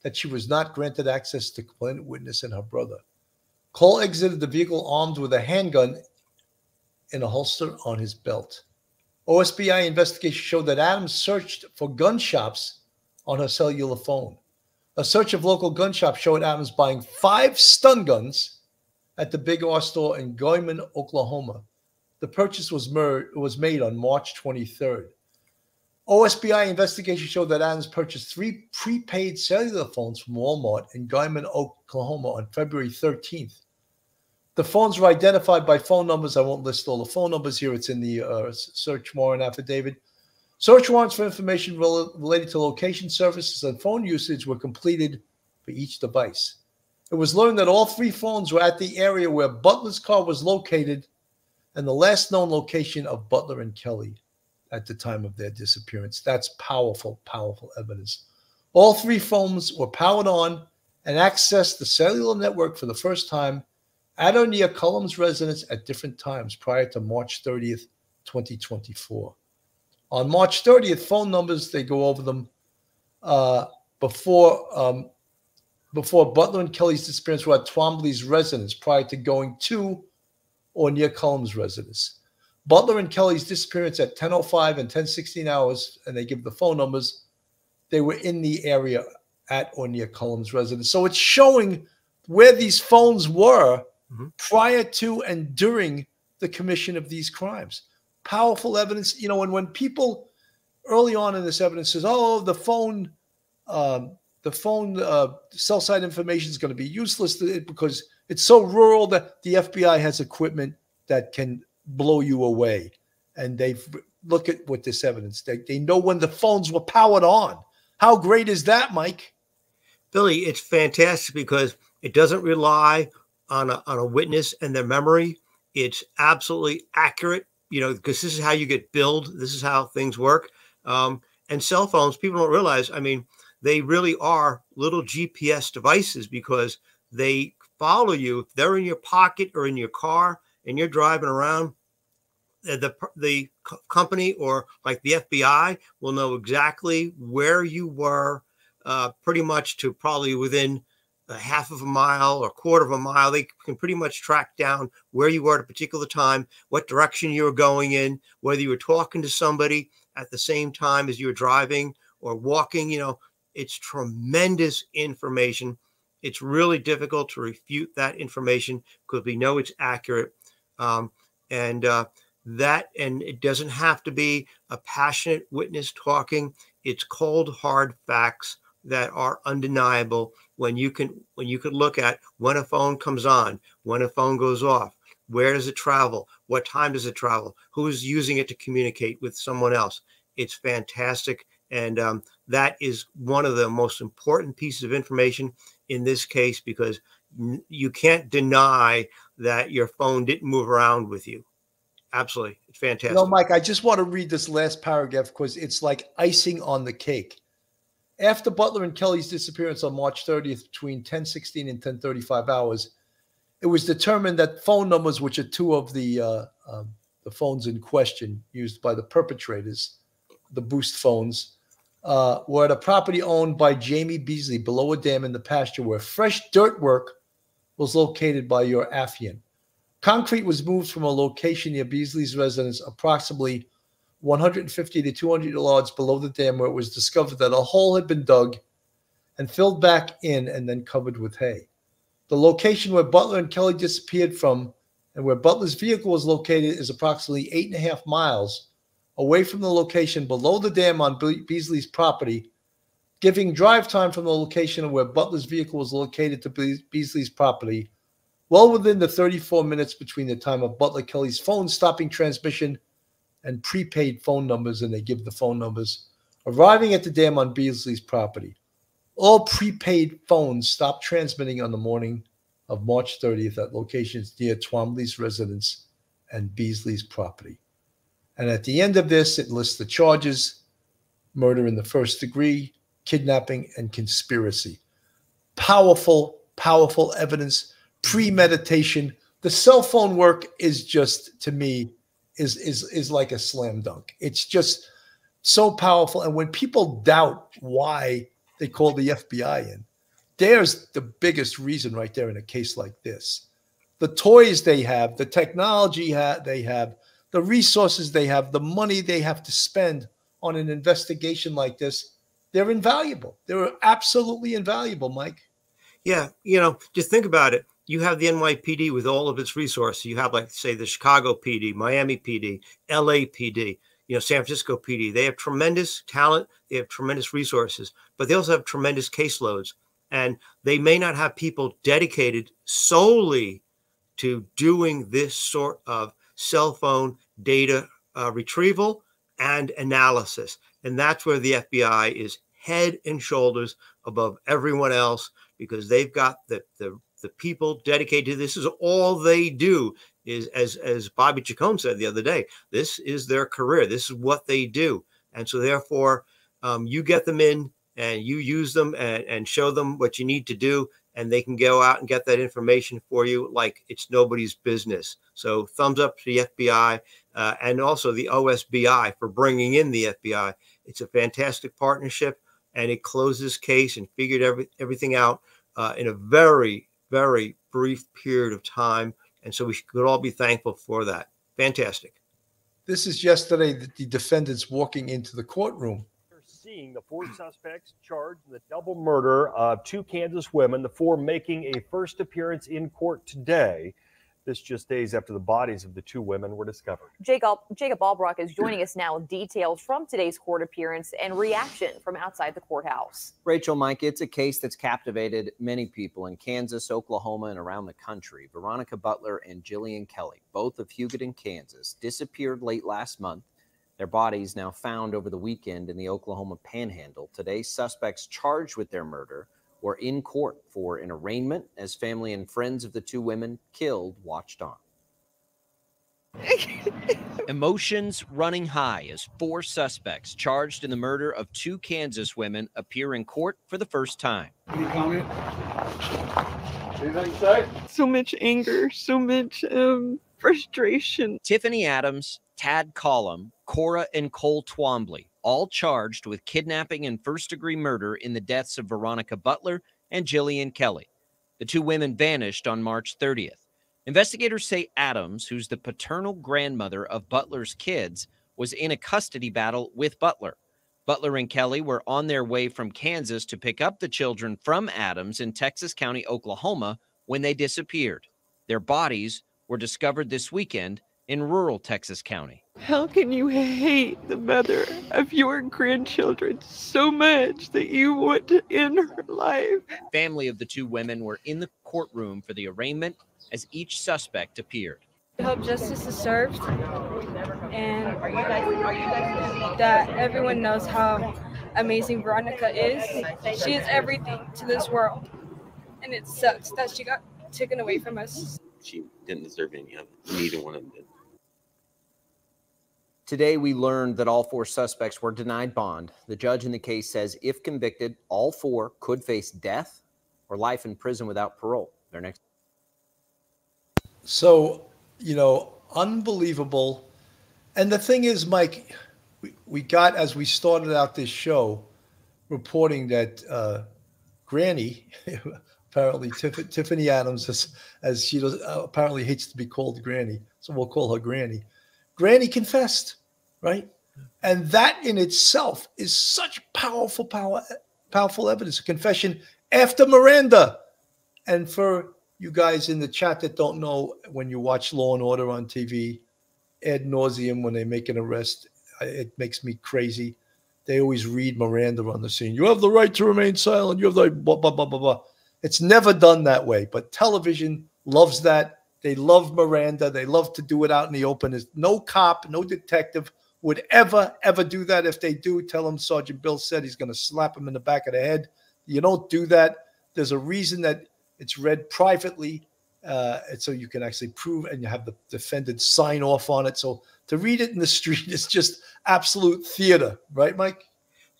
that she was not granted access to complainant witness and her brother. Cole exited the vehicle armed with a handgun in a holster on his belt. OSBI investigation showed that Adams searched for gun shops on her cellular phone. A search of local gun shops showed Adams buying five stun guns at the Big R store in Guymon, Oklahoma. The purchase was, was made on March 23rd. OSBI investigation showed that Adams purchased three prepaid cellular phones from Walmart in Guymon, Oklahoma on February 13th. The phones were identified by phone numbers. I won't list all the phone numbers here. It's in the uh, search warrant affidavit. Search warrants for information related to location services and phone usage were completed for each device. It was learned that all three phones were at the area where Butler's car was located and the last known location of Butler and Kelly at the time of their disappearance. That's powerful, powerful evidence. All three phones were powered on and accessed the cellular network for the first time at or near Cullum's residence at different times prior to March 30th, 2024. On March 30th, phone numbers, they go over them uh, before um, before Butler and Kelly's disappearance were at Twombly's residence prior to going to or near Cullum's residence. Butler and Kelly's disappearance at 10.05 and 10.16 hours, and they give the phone numbers, they were in the area at or near Cullum's residence. So it's showing where these phones were mm-hmm. prior to and during the commission of these crimes powerful evidence. You know, and when people early on in this evidence says, "Oh, the phone, um, the phone uh, cell site information is going to be useless because it's so rural that the FBI has equipment that can blow you away. And they've look at what this evidence. They, they know when the phones were powered on. How great is that, Mike? Billy, it's fantastic because it doesn't rely on a, on a witness and their memory. It's absolutely accurate, you know, because this is how you get billed. This is how things work. Um, and cell phones, people don't realize, I mean, they really are little GPS devices because they follow you. If they're in your pocket or in your car and you're driving around, the the company or like the FBI will know exactly where you were, uh, pretty much to probably within a half of a mile or a quarter of a mile. They can pretty much track down where you were at a particular time, what direction you were going in, whether you were talking to somebody at the same time as you were driving or walking. You know, it's tremendous information. It's really difficult to refute that information because we know it's accurate. Um, and uh, that and it doesn't have to be a passionate witness talking it's cold hard facts that are undeniable when you can when you could look at when a phone comes on when a phone goes off where does it travel what time does it travel who's using it to communicate with someone else it's fantastic and um, that is one of the most important pieces of information in this case because you can't deny that your phone didn't move around with you Absolutely. It's fantastic. You know, Mike, I just want to read this last paragraph because it's like icing on the cake. After Butler and Kelly's disappearance on March 30th between 10:16 and 10:35 hours, it was determined that phone numbers, which are two of the uh, um, the phones in question used by the perpetrators, the boost phones, uh, were at a property owned by Jamie Beasley below a dam in the pasture where fresh dirt work was located by your affiant. Concrete was moved from a location near Beasley's residence, approximately 150 to 200 yards below the dam, where it was discovered that a hole had been dug and filled back in and then covered with hay. The location where Butler and Kelly disappeared from and where Butler's vehicle was located is approximately eight and a half miles away from the location below the dam on Beasley's property, giving drive time from the location where Butler's vehicle was located to Beasley's property well within the 34 minutes between the time of Butler Kelly's phone stopping transmission and prepaid phone numbers, and they give the phone numbers, arriving at the dam on Beasley's property. All prepaid phones stopped transmitting on the morning of March 30th at locations near Twombly's residence and Beasley's property. And at the end of this, it lists the charges murder in the first degree, kidnapping, and conspiracy. Powerful, powerful evidence premeditation. The cell phone work is just to me is is is like a slam dunk. It's just so powerful. And when people doubt why they call the FBI in, there's the biggest reason right there in a case like this. The toys they have, the technology ha- they have, the resources they have, the money they have to spend on an investigation like this, they're invaluable. They're absolutely invaluable, Mike. Yeah, you know, just think about it you have the NYPD with all of its resources. You have, like, say, the Chicago PD, Miami PD, LA PD, you know, San Francisco PD. They have tremendous talent, they have tremendous resources, but they also have tremendous caseloads. And they may not have people dedicated solely to doing this sort of cell phone data uh, retrieval and analysis. And that's where the FBI is head and shoulders above everyone else because they've got the, the the people dedicated to this is all they do is as as Bobby Chacon said the other day, this is their career. This is what they do. And so therefore um, you get them in and you use them and, and show them what you need to do and they can go out and get that information for you like it's nobody's business. So thumbs up to the FBI uh, and also the OSBI for bringing in the FBI. It's a fantastic partnership and it closes case and figured every, everything out uh, in a very very brief period of time. And so we could all be thankful for that. Fantastic. This is yesterday that the defendants walking into the courtroom. Seeing the four suspects charged in the double murder of two Kansas women, the four making a first appearance in court today. This just days after the bodies of the two women were discovered. Jacob, Jacob Albrock is joining us now with details from today's court appearance and reaction from outside the courthouse. Rachel, Mike, it's a case that's captivated many people in Kansas, Oklahoma, and around the country. Veronica Butler and Jillian Kelly, both of Hugoton, Kansas, disappeared late last month. Their bodies now found over the weekend in the Oklahoma panhandle. Today, suspects charged with their murder were in court for an arraignment as family and friends of the two women killed watched on. Emotions running high as four suspects charged in the murder of two Kansas women appear in court for the first time. Any comment? Anything to say? So much anger, so much um, frustration. Tiffany Adams, Tad Cullum, Cora and Cole Twombly, all charged with kidnapping and first degree murder in the deaths of Veronica Butler and Jillian Kelly. The two women vanished on March 30th. Investigators say Adams, who's the paternal grandmother of Butler's kids, was in a custody battle with Butler. Butler and Kelly were on their way from Kansas to pick up the children from Adams in Texas County, Oklahoma, when they disappeared. Their bodies were discovered this weekend in rural Texas County. How can you hate the mother of your grandchildren so much that you want to end her life? Family of the two women were in the courtroom for the arraignment as each suspect appeared. I hope justice is served and that everyone knows how amazing Veronica is. She is everything to this world. And it sucks that she got taken away from us. She didn't deserve any of it. Neither one of them did. Today, we learned that all four suspects were denied bond. The judge in the case says if convicted, all four could face death or life in prison without parole. Their next. So, you know, unbelievable. And the thing is, Mike, we, we got, as we started out this show, reporting that uh, Granny, apparently Tiff- Tiffany Adams, as, as she does, uh, apparently hates to be called Granny, so we'll call her Granny. Granny confessed, right? And that in itself is such powerful, power, powerful evidence. A confession after Miranda. And for you guys in the chat that don't know, when you watch Law and Order on TV, ad nauseum when they make an arrest, it makes me crazy. They always read Miranda on the scene. You have the right to remain silent. You have the right, blah, blah, blah, blah, blah. It's never done that way, but television loves that. They love Miranda. They love to do it out in the open. There's no cop, no detective would ever, ever do that. If they do, tell them Sergeant Bill said he's going to slap him in the back of the head. You don't do that. There's a reason that it's read privately, uh, and so you can actually prove and you have the defendant sign off on it. So to read it in the street is just absolute theater, right, Mike?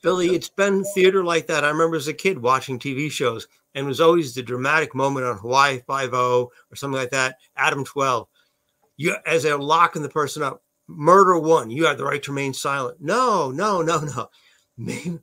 Billy, it's been theater like that. I remember as a kid watching TV shows, and it was always the dramatic moment on Hawaii Five O or something like that. Adam Twelve, you as they're locking the person up, murder one. You have the right to remain silent. No, no, no, no.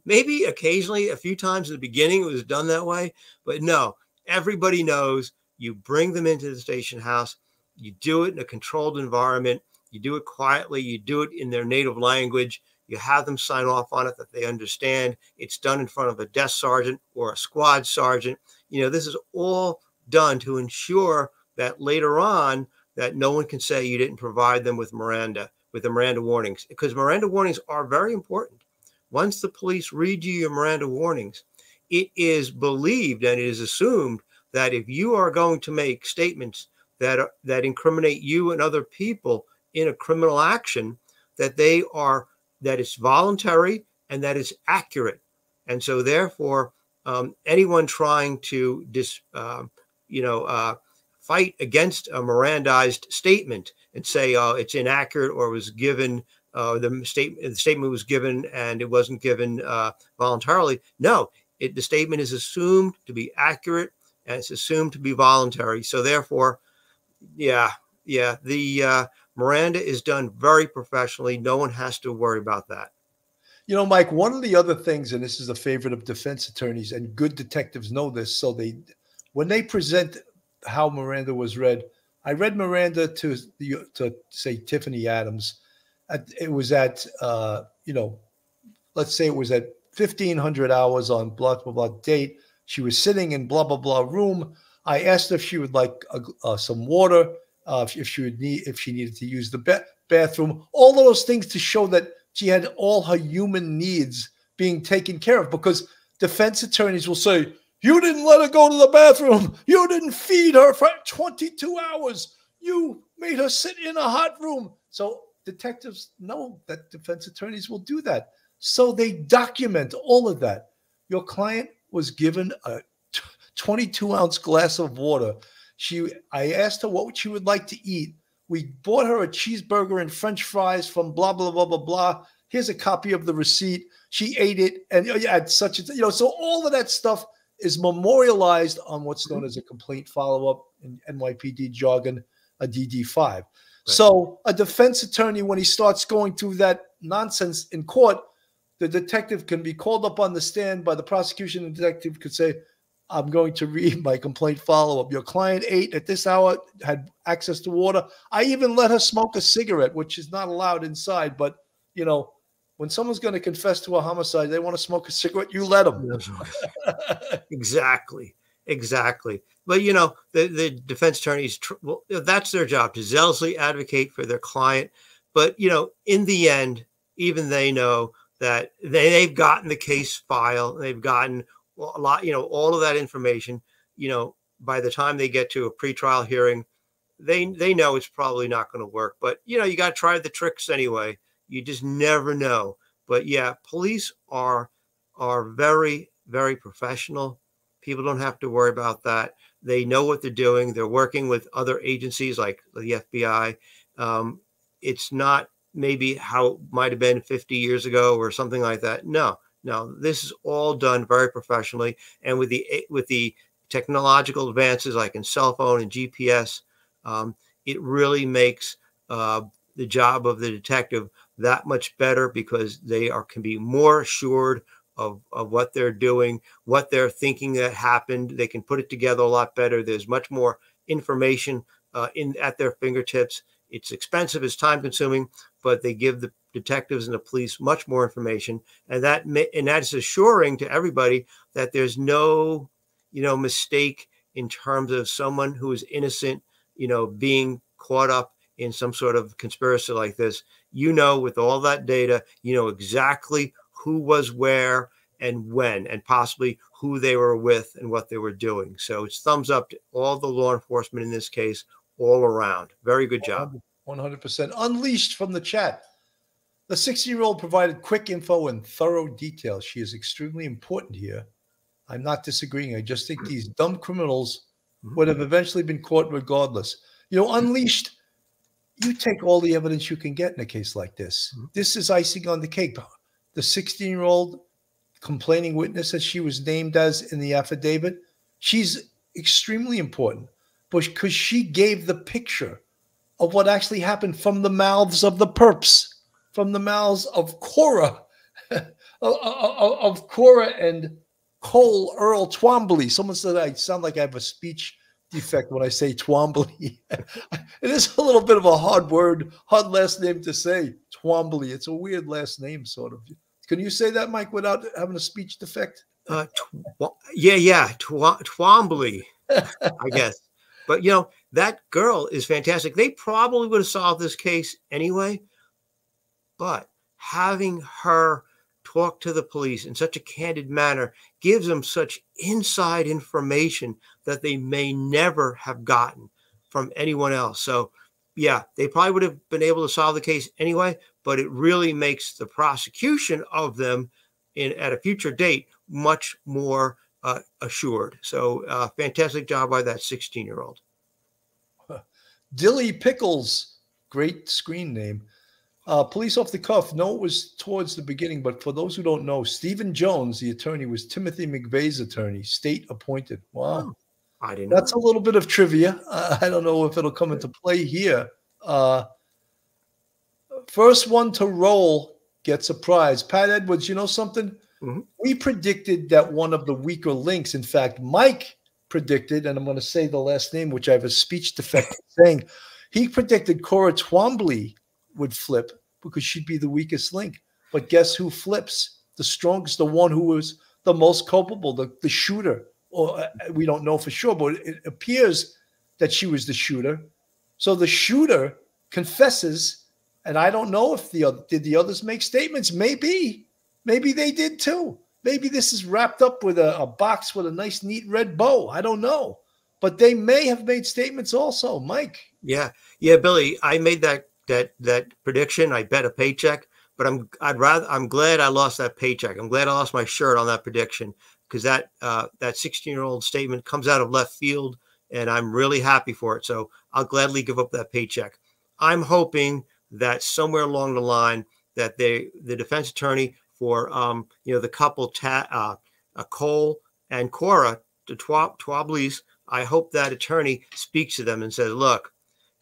Maybe, occasionally, a few times in the beginning, it was done that way, but no. Everybody knows you bring them into the station house. You do it in a controlled environment. You do it quietly. You do it in their native language you have them sign off on it that they understand it's done in front of a desk sergeant or a squad sergeant you know this is all done to ensure that later on that no one can say you didn't provide them with miranda with the miranda warnings because miranda warnings are very important once the police read you your miranda warnings it is believed and it is assumed that if you are going to make statements that are, that incriminate you and other people in a criminal action that they are that it's voluntary and that it's accurate. And so, therefore, um, anyone trying to dis, uh, you know, uh, fight against a Mirandized statement and say uh, it's inaccurate or was given uh, the statement the statement was given and it wasn't given uh, voluntarily. No, it, the statement is assumed to be accurate and it's assumed to be voluntary. So therefore, yeah, yeah, the uh, Miranda is done very professionally. No one has to worry about that. You know, Mike, one of the other things, and this is a favorite of defense attorneys, and good detectives know this. So they, when they present how Miranda was read, I read Miranda to the to say Tiffany Adams. At, it was at uh, you know, let's say it was at fifteen hundred hours on blah blah blah date. She was sitting in blah blah blah room. I asked if she would like uh, some water uh, if, if she would need if she needed to use the ba- bathroom, all those things to show that she had all her human needs being taken care of. Because defense attorneys will say, "You didn't let her go to the bathroom. You didn't feed her for 22 hours. You made her sit in a hot room." So detectives know that defense attorneys will do that. So they document all of that. Your client was given a 22 ounce glass of water. She, I asked her what she would like to eat. We bought her a cheeseburger and French fries from blah blah blah blah blah. Here's a copy of the receipt. She ate it, and oh, you had such a you know. So all of that stuff is memorialized on what's known mm-hmm. as a complaint follow-up in NYPD jargon, a DD5. So a defense attorney, when he starts going through that nonsense in court, the detective can be called up on the stand by the prosecution. And the detective could say, I'm going to read my complaint follow up. Your client ate at this hour, had access to water. I even let her smoke a cigarette, which is not allowed inside. But, you know, when someone's going to confess to a homicide, they want to smoke a cigarette, you let them. exactly exactly. But you know the, the defense attorneys well, that's their job to zealously advocate for their client. But you know in the end even they know that they, they've gotten the case file they've gotten a lot you know all of that information. You know by the time they get to a pretrial hearing they they know it's probably not going to work. But you know you got to try the tricks anyway you just never know but yeah police are are very very professional People don't have to worry about that. They know what they're doing. They're working with other agencies like the FBI. Um, it's not maybe how it might have been 50 years ago or something like that. No, no, this is all done very professionally and with the with the technological advances like in cell phone and GPS. Um, it really makes uh, the job of the detective that much better because they are can be more assured of, of what they're doing, what they're thinking that happened. They can put it together a lot better. There's much more information uh, in at their fingertips. It's expensive, it's time consuming, but they give the detectives and the police much more information, and that and that is assuring to everybody that there's no, you know, mistake in terms of someone who is innocent, you know, being caught up in some sort of conspiracy like this. You know, with all that data, you know exactly who was where and when, and possibly who they were with and what they were doing. So it's thumbs up to all the law enforcement in this case, all around. Very good job. 100% unleashed from the chat. The 16 year old provided quick info and thorough details. She is extremely important here. I'm not disagreeing. I just think these dumb criminals mm-hmm. would have eventually been caught regardless. You know, unleashed, you take all the evidence you can get in a case like this. Mm-hmm. This is icing on the cake the 16 year old complaining witness that she was named as in the affidavit, she's extremely important because she gave the picture of what actually happened from the mouths of the perps, from the mouths of Cora, of, of Cora and Cole Earl Twombly. Someone said I sound like I have a speech defect when I say Twombly. it is a little bit of a hard word, hard last name to say. Twombly. It's a weird last name, sort of. Can you say that, Mike, without having a speech defect? Uh, tw- yeah, yeah, tw- Twombly, I guess. But you know that girl is fantastic. They probably would have solved this case anyway, but having her talk to the police in such a candid manner gives them such inside information that they may never have gotten from anyone else. So, yeah, they probably would have been able to solve the case anyway, but it really makes the prosecution of them in at a future date much more uh, assured. So, uh, fantastic job by that 16 year old. Dilly Pickles, great screen name. Uh, police off the cuff. No, it was towards the beginning, but for those who don't know, Stephen Jones, the attorney, was Timothy McVeigh's attorney, state appointed. Wow. Oh, I didn't. That's a little bit of trivia. Uh, I don't know if it'll come into play here. Uh, first one to roll gets a prize. Pat Edwards, you know something? Mm-hmm. We predicted that one of the weaker links, in fact, Mike predicted, and I'm going to say the last name, which I have a speech defect saying, he predicted Cora Twombly would flip because she'd be the weakest link. But guess who flips? The strongest, the one who was the most culpable, the, the shooter. Or uh, we don't know for sure, but it appears that she was the shooter. So the shooter confesses, and I don't know if the other did the others make statements. Maybe, maybe they did too. Maybe this is wrapped up with a, a box with a nice, neat red bow. I don't know, but they may have made statements also. Mike, Yeah, yeah, Billy. I made that that that prediction. I bet a paycheck, but I'm I'd rather I'm glad I lost that paycheck. I'm glad I lost my shirt on that prediction because that uh, that 16 year old statement comes out of left field, and I'm really happy for it. So I'll gladly give up that paycheck. I'm hoping that somewhere along the line that they the defense attorney for um, you know the couple ta- uh, uh, Cole and Cora the Twab- Twableys. I hope that attorney speaks to them and says, "Look,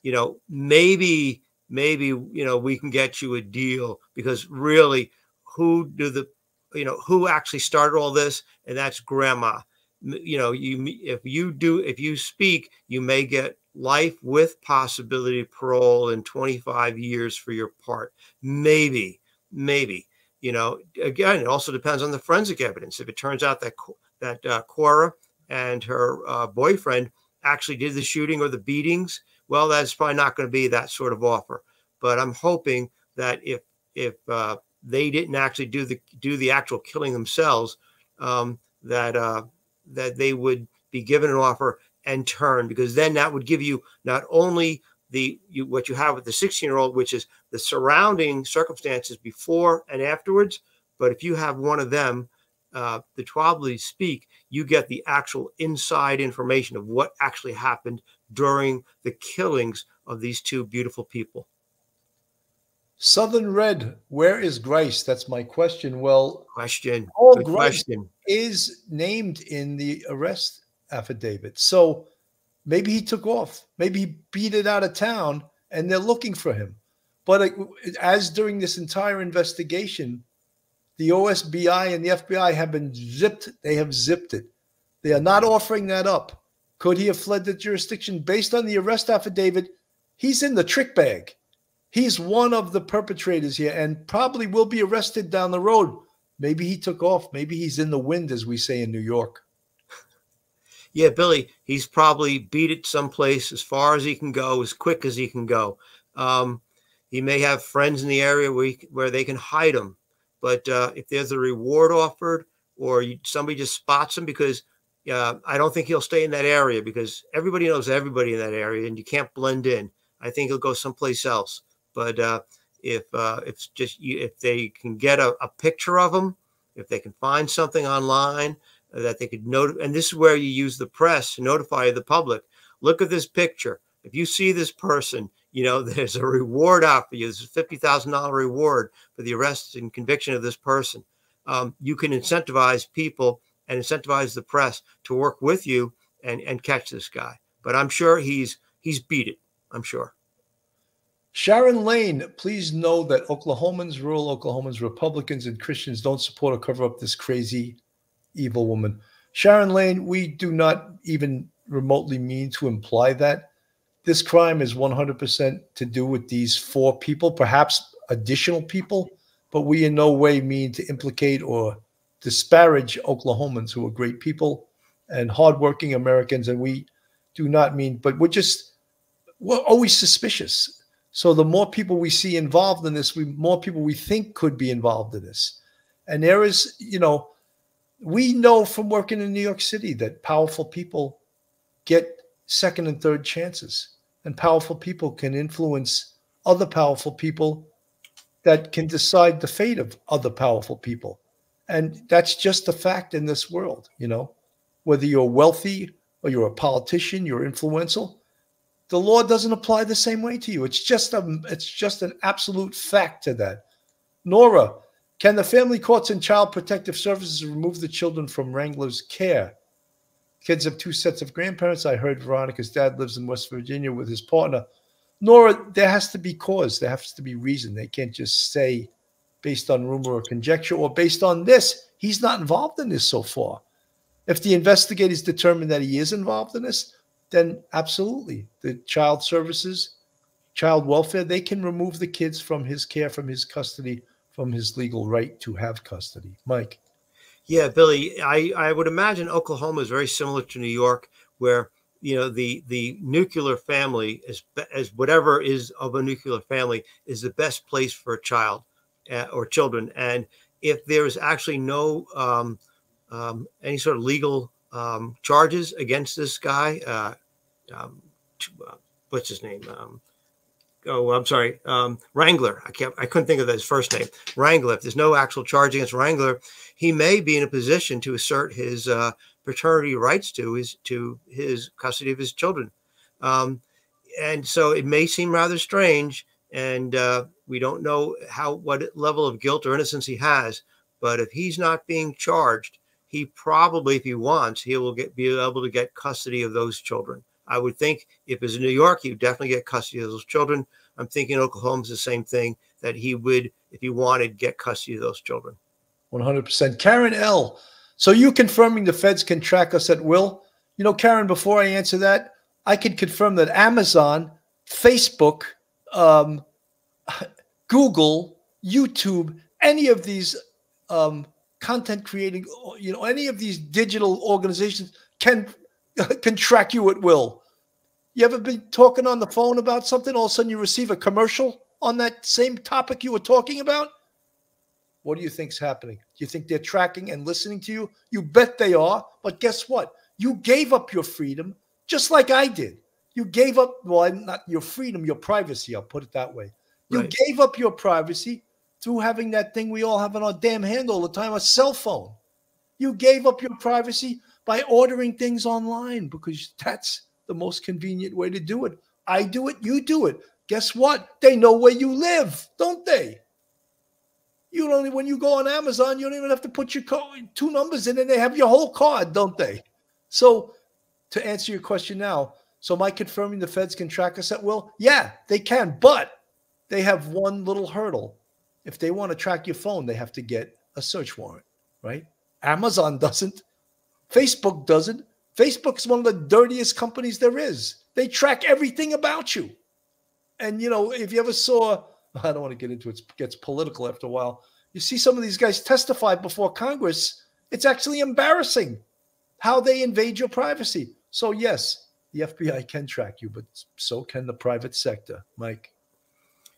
you know, maybe, maybe, you know, we can get you a deal because really, who do the, you know, who actually started all this? And that's grandma. You know, you if you do, if you speak, you may get life with possibility of parole in 25 years for your part. Maybe, maybe. You know, again, it also depends on the forensic evidence. If it turns out that that uh, Cora and her uh, boyfriend actually did the shooting or the beatings, well, that's probably not going to be that sort of offer. But I'm hoping that if if uh, they didn't actually do the do the actual killing themselves, um, that uh, that they would be given an offer and turn because then that would give you not only the you, what you have with the 16 year old, which is the surrounding circumstances before and afterwards, but if you have one of them, uh, the Twableys speak, you get the actual inside information of what actually happened during the killings of these two beautiful people. Southern Red, where is Grice? That's my question. Well, question. Paul Good Grice question. is named in the arrest affidavit. So maybe he took off. Maybe he beat it out of town and they're looking for him. But as during this entire investigation, the OSBI and the FBI have been zipped. They have zipped it. They are not offering that up. Could he have fled the jurisdiction based on the arrest affidavit? He's in the trick bag. He's one of the perpetrators here and probably will be arrested down the road. Maybe he took off. Maybe he's in the wind, as we say in New York. Yeah, Billy, he's probably beat it someplace as far as he can go, as quick as he can go. Um, he may have friends in the area where, he, where they can hide him. But uh, if there's a reward offered or somebody just spots him, because uh, I don't think he'll stay in that area because everybody knows everybody in that area and you can't blend in. I think he'll go someplace else. But uh, if uh, if it's just you, if they can get a, a picture of him, if they can find something online that they could note, and this is where you use the press to notify the public. Look at this picture. If you see this person, you know there's a reward out for you. There's a fifty thousand dollar reward for the arrest and conviction of this person. Um, you can incentivize people and incentivize the press to work with you and and catch this guy. But I'm sure he's he's beat it. I'm sure. Sharon Lane, please know that Oklahomans, rural Oklahomans, Republicans, and Christians don't support or cover up this crazy, evil woman. Sharon Lane, we do not even remotely mean to imply that. This crime is 100% to do with these four people, perhaps additional people, but we in no way mean to implicate or disparage Oklahomans who are great people and hardworking Americans. And we do not mean, but we're just, we're always suspicious. So the more people we see involved in this, we more people we think could be involved in this. And there is, you know, we know from working in New York City that powerful people get second and third chances, and powerful people can influence other powerful people that can decide the fate of other powerful people. And that's just a fact in this world, you know, whether you're wealthy or you're a politician, you're influential, the law doesn't apply the same way to you. It's just a it's just an absolute fact to that. Nora, can the family courts and child protective services remove the children from Wrangler's care? Kids have two sets of grandparents. I heard Veronica's dad lives in West Virginia with his partner. Nora, there has to be cause. There has to be reason. They can't just say based on rumor or conjecture or based on this. He's not involved in this so far. If the investigators determine that he is involved in this, then absolutely the child services, child welfare, they can remove the kids from his care, from his custody, from his legal right to have custody. Mike. Yeah, Billy, I, I would imagine Oklahoma is very similar to New York, where you know the the nuclear family as as whatever is of a nuclear family is the best place for a child uh, or children. And if there's actually no um, um, any sort of legal um, charges against this guy uh, um, uh, what's his name? Um, oh i'm sorry um, wrangler. I can't i couldn't think of his first name. Wrangler. If there's no actual charge against wrangler he may be in a position to assert his uh, paternity rights to his to his custody of his children. Um, and so it may seem rather strange, and uh, we don't know how what level of guilt or innocence he has. But if he's not being charged, he probably, if he wants, he will get be able to get custody of those children. I would think if it's in New York, he would definitely get custody of those children. I'm thinking Oklahoma's the same thing that he would, if he wanted, get custody of those children. 100%. Karen L. So you confirming the feds can track us at will? You know, Karen, before I answer that, I can confirm that Amazon, Facebook, um, Google, YouTube, any of these um, content creating, you know, any of these digital organizations can can track you at will. You ever been talking on the phone about something? All of a sudden, you receive a commercial on that same topic you were talking about. What do you think's happening? Do you think they're tracking and listening to you? You bet they are. But guess what? You gave up your freedom just like I did. You gave up, well, not your freedom, your privacy. I'll put it that way. You right. gave up your privacy through having that thing we all have on our damn hand all the time, a cell phone. You gave up your privacy by ordering things online because that's the most convenient way to do it. I do it, you do it. Guess what? They know where you live, don't they? You don't when you go on Amazon, you don't even have to put your code, two numbers in, and they have your whole card, don't they? So, to answer your question now, so am I confirming the feds can track us at will? Yeah, they can, but they have one little hurdle. If they want to track your phone, they have to get a search warrant, right? Amazon doesn't. Facebook doesn't. Facebook is one of the dirtiest companies there is. They track everything about you. And you know, if you ever saw I don't want to get into it. It gets political after a while. You see some of these guys testify before Congress. It's actually embarrassing how they invade your privacy. So, yes, the FBI can track you, but so can the private sector. Mike.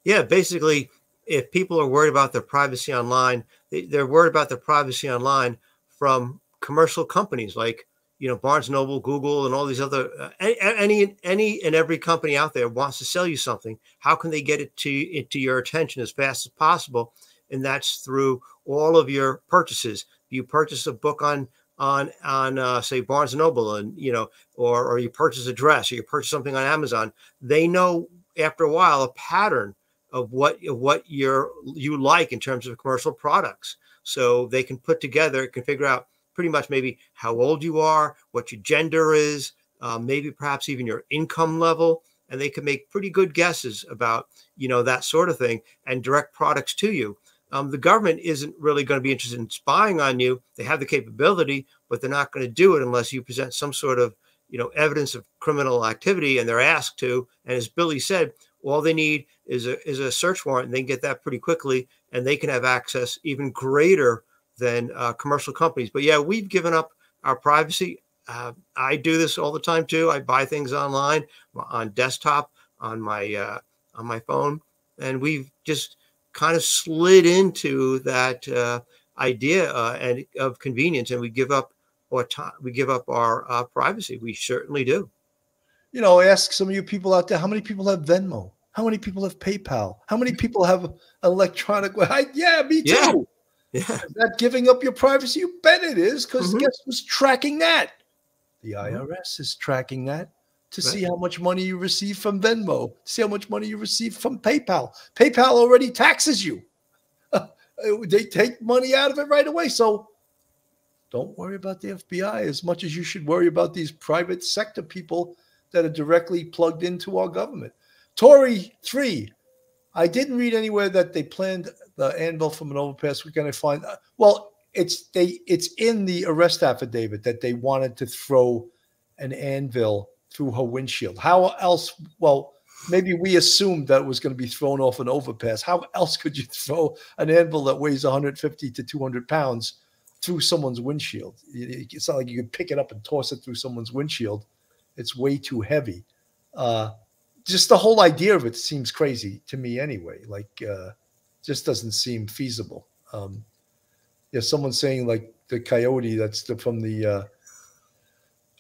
Yeah, basically, if people are worried about their privacy online, they're worried about their privacy online from commercial companies like you know Barnes Noble, Google, and all these other uh, any any and every company out there wants to sell you something. How can they get it to to your attention as fast as possible? And that's through all of your purchases. You purchase a book on on on uh, say Barnes and Noble, and you know, or or you purchase a dress, or you purchase something on Amazon. They know after a while a pattern of what of what you're you like in terms of commercial products. So they can put together, can figure out pretty much maybe how old you are, what your gender is, uh, maybe perhaps even your income level, and they can make pretty good guesses about you know that sort of thing and direct products to you. Um, the government isn't really going to be interested in spying on you. They have the capability, but they're not going to do it unless you present some sort of you know evidence of criminal activity, and they're asked to. And as Billy said, all they need is a is a search warrant, and they can get that pretty quickly, and they can have access even greater than uh, commercial companies. But yeah, we've given up our privacy. Uh, I do this all the time too. I buy things online on desktop on my uh, on my phone, and we've just kind of slid into that uh, idea uh, and of convenience, and we give up our time. We give up our uh, privacy. We certainly do. You know, ask some of you people out there: How many people have Venmo? How many people have PayPal? How many people have electronic? yeah, me too. Yeah. Yeah. Is that giving up your privacy? You bet it is, because mm-hmm. guess who's tracking that? The IRS mm-hmm. is tracking that to right. see how much money you receive from Venmo, see how much money you receive from PayPal. PayPal already taxes you. they take money out of it right away. So don't worry about the FBI as much as you should worry about these private sector people that are directly plugged into our government. Tory three, I didn't read anywhere that they planned the anvil from an overpass. We're going to find. Uh, well, it's they. It's in the arrest affidavit that they wanted to throw an anvil through her windshield. How else? Well, maybe we assumed that it was going to be thrown off an overpass. How else could you throw an anvil that weighs 150 to 200 pounds through someone's windshield? It's not like you could pick it up and toss it through someone's windshield. It's way too heavy. Uh, just the whole idea of it seems crazy to me anyway. Like, uh, just doesn't seem feasible. Um, yeah, someone's saying like the coyote that's the, from the uh,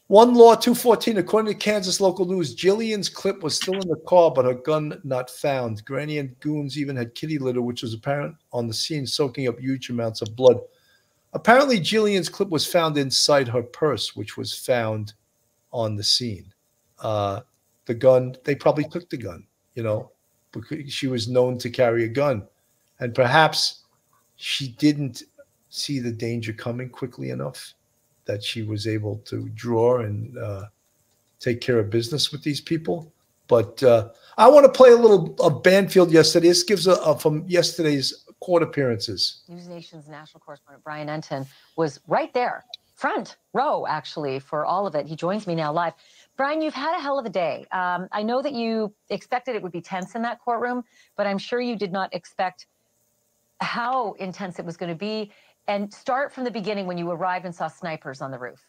one law 214. According to Kansas local news, Jilian's clip was still in the car, but her gun not found. Granny and goons even had kitty litter, which was apparent on the scene, soaking up huge amounts of blood. Apparently, Jilian's clip was found inside her purse, which was found on the scene. Uh, the gun, they probably took the gun, you know, because she was known to carry a gun. And perhaps she didn't see the danger coming quickly enough that she was able to draw and uh, take care of business with these people. But uh, I want to play a little of Banfield yesterday. This gives a, a from yesterday's court appearances. News Nation's national correspondent Brian Entin was right there, front row actually, for all of it. He joins me now live. Brian, you've had a hell of a day. Um, I know that you expected it would be tense in that courtroom, but I'm sure you did not expect how intense it was going to be. And start from the beginning when you arrived and saw snipers on the roof.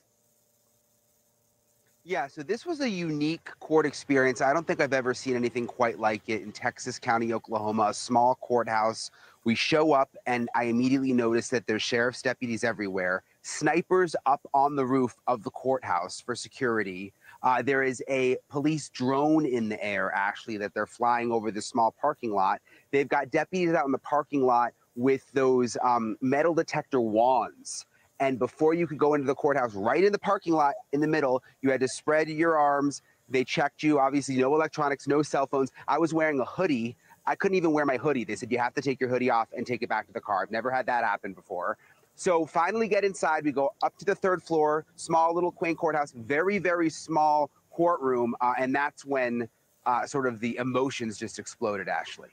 Yeah, so this was a unique court experience. I don't think I've ever seen anything quite like it in Texas County, Oklahoma, a small courthouse. We show up, and I immediately notice that there's sheriff's deputies everywhere, snipers up on the roof of the courthouse for security. Uh, there is a police drone in the air, actually, that they're flying over the small parking lot. They've got deputies out in the parking lot with those um, metal detector wands. And before you could go into the courthouse, right in the parking lot in the middle, you had to spread your arms. They checked you. Obviously, no electronics, no cell phones. I was wearing a hoodie. I couldn't even wear my hoodie. They said you have to take your hoodie off and take it back to the car. I've never had that happen before. So finally get inside. We go up to the third floor, small little quaint courthouse, very, very small courtroom. Uh, and that's when uh, sort of the emotions just exploded, Ashley.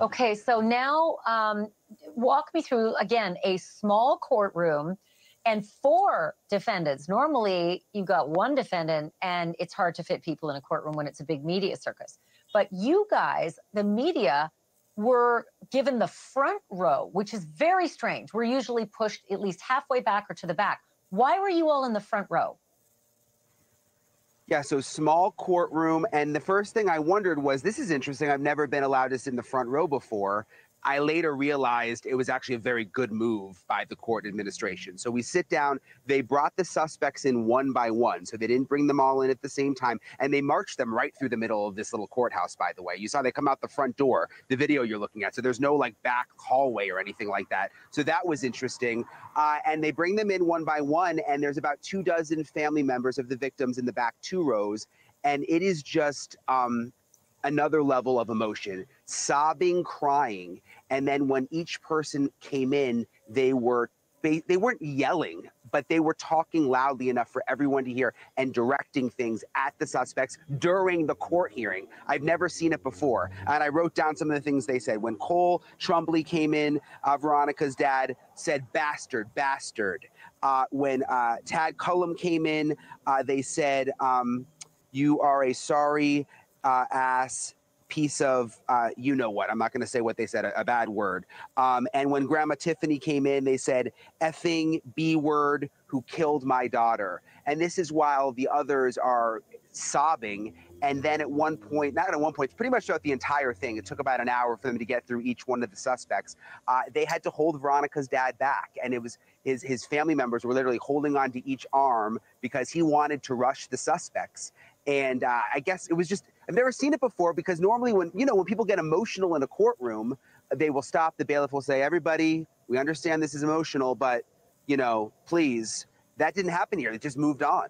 Okay, so now um, walk me through again a small courtroom and four defendants. Normally, you've got one defendant, and it's hard to fit people in a courtroom when it's a big media circus. But you guys, the media, were given the front row, which is very strange. We're usually pushed at least halfway back or to the back. Why were you all in the front row? Yeah, so small courtroom. And the first thing I wondered was this is interesting. I've never been allowed to sit in the front row before. I later realized it was actually a very good move by the court administration. So we sit down, they brought the suspects in one by one. So they didn't bring them all in at the same time. And they marched them right through the middle of this little courthouse, by the way. You saw they come out the front door, the video you're looking at. So there's no like back hallway or anything like that. So that was interesting. Uh, and they bring them in one by one. And there's about two dozen family members of the victims in the back two rows. And it is just, um, another level of emotion, sobbing, crying. And then when each person came in, they were they, they weren't yelling, but they were talking loudly enough for everyone to hear and directing things at the suspects during the court hearing. I've never seen it before. And I wrote down some of the things they said. When Cole Twombly came in, uh, Veronica's dad said, bastard, bastard. Uh, when uh, Tad Cullum came in, uh, they said, um, you are a sorry uh, ass piece of uh, you know what. I'm not going to say what they said, a, a bad word. Um, and when Grandma Tiffany came in, they said effing B word who killed my daughter. And this is while the others are sobbing. And then at one point, not at one point, pretty much throughout the entire thing, it took about an hour for them to get through each one of the suspects. Uh, they had to hold Veronica's dad back, and it was his his family members were literally holding on to each arm because he wanted to rush the suspects. And uh, I guess it was just, I've never seen it before because normally when, you know, when people get emotional in a courtroom, they will stop. The bailiff will say, everybody, we understand this is emotional, but, you know, please. That didn't happen here. It just moved on.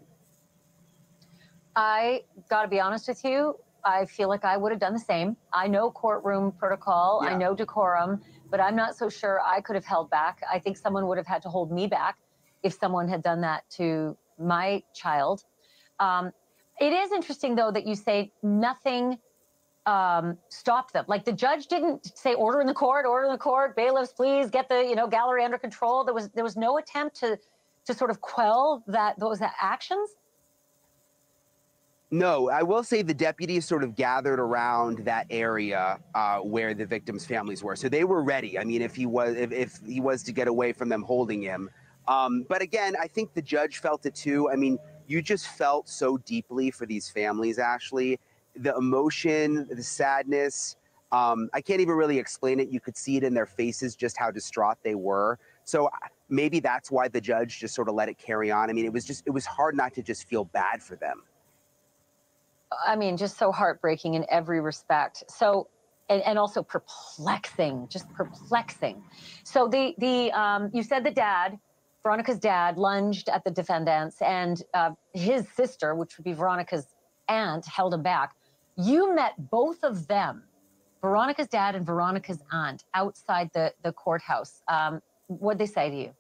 I got to be honest with you. I feel like I would have done the same. I know courtroom protocol, yeah. I know decorum, but I'm not so sure I could have held back. I think someone would have had to hold me back if someone had done that to my child. Um, it is interesting, though, that you say nothing um, stopped them. Like the judge didn't say order in the court, order in the court, bailiffs, please get the you know gallery under control. There was there was no attempt to to sort of quell that those actions. No, I will say the deputies sort of gathered around that area uh, where the victims' families were, so they were ready. I mean, if he was if, if he was to get away from them holding him, um, but again, I think the judge felt it too. I mean, you just felt so deeply for these families, Ashley. The emotion, the sadness. Um, I can't even really explain it. You could see it in their faces just how distraught they were. So uh, maybe that's why the judge just sort of let it carry on. I mean, it was just, it was hard not to just feel bad for them. I mean, just so heartbreaking in every respect. So, and, and also perplexing, just perplexing. So the the um, you said the dad, Veronica's dad, lunged at the defendants, and uh, his sister, which would be Veronica's aunt, held him back. You met both of them, Veronica's dad and Veronica's aunt, outside the the courthouse. Um, what'd they say to you?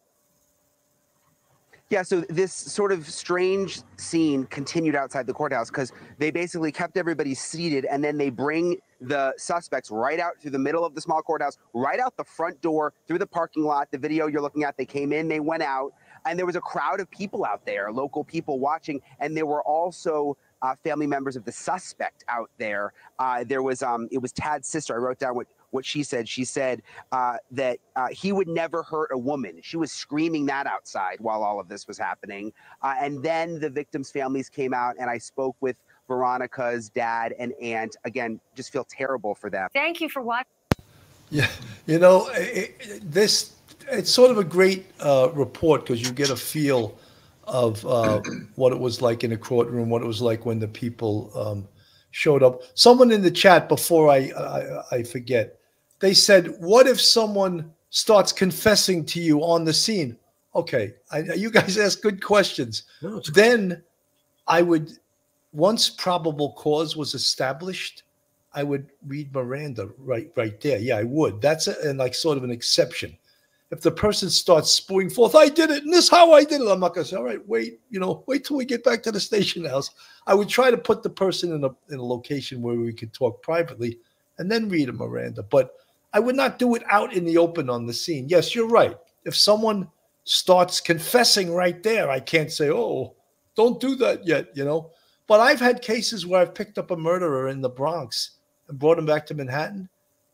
Yeah, so this sort of strange scene continued outside the courthouse because they basically kept everybody seated and then they bring the suspects right out through the middle of the small courthouse, right out the front door, through the parking lot. The video you're looking at, they came in, they went out, and there was a crowd of people out there, local people watching, and there were also uh, family members of the suspect out there. Uh, there was um, it was Tad's sister. I wrote down what what she said. She said uh, that uh, he would never hurt a woman. She was screaming that outside while all of this was happening. Uh, and then the victims' families came out, and I spoke with Veronica's dad and aunt. Again, just feel terrible for them. Thank you for watching. Yeah, you know, it, it, this it's sort of a great uh, report because you get a feel of uh, what it was like in a courtroom, what it was like when the people um, showed up. Someone in the chat before I, I I forget, they said, "What if someone starts confessing to you on the scene?" Okay, I, you guys ask good questions. No, then I would, once probable cause was established, I would read Miranda right right there. Yeah, I would. That's a, and like sort of an exception. If the person starts spewing forth, I did it, and this how I did it, I'm not gonna say, all right, wait, you know, wait till we get back to the station house. I would try to put the person in a in a location where we could talk privately and then read a Miranda. But I would not do it out in the open on the scene. Yes, you're right. If someone starts confessing right there, I can't say, oh, don't do that yet, you know. But I've had cases where I've picked up a murderer in the Bronx and brought him back to Manhattan.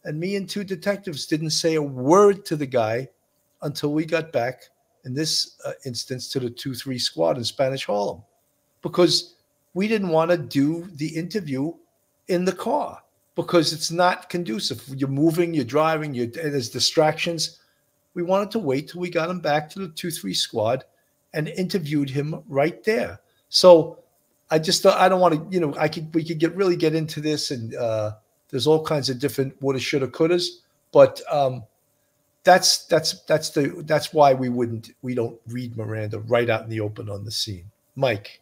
And me and two detectives didn't say a word to the guy until we got back, in this uh, instance, to the 2 3 squad in Spanish Harlem because we didn't want to do the interview in the car because it's not conducive. You're moving, you're driving, you're, there's distractions. We wanted to wait till we got him back to the 2 3 squad and interviewed him right there. So I just I don't want to, you know, I could we could get really get into this and uh there's all kinds of different woulda, shoulda, couldas, but um that's that's that's the that's why we wouldn't we don't read Miranda right out in the open on the scene. Mike.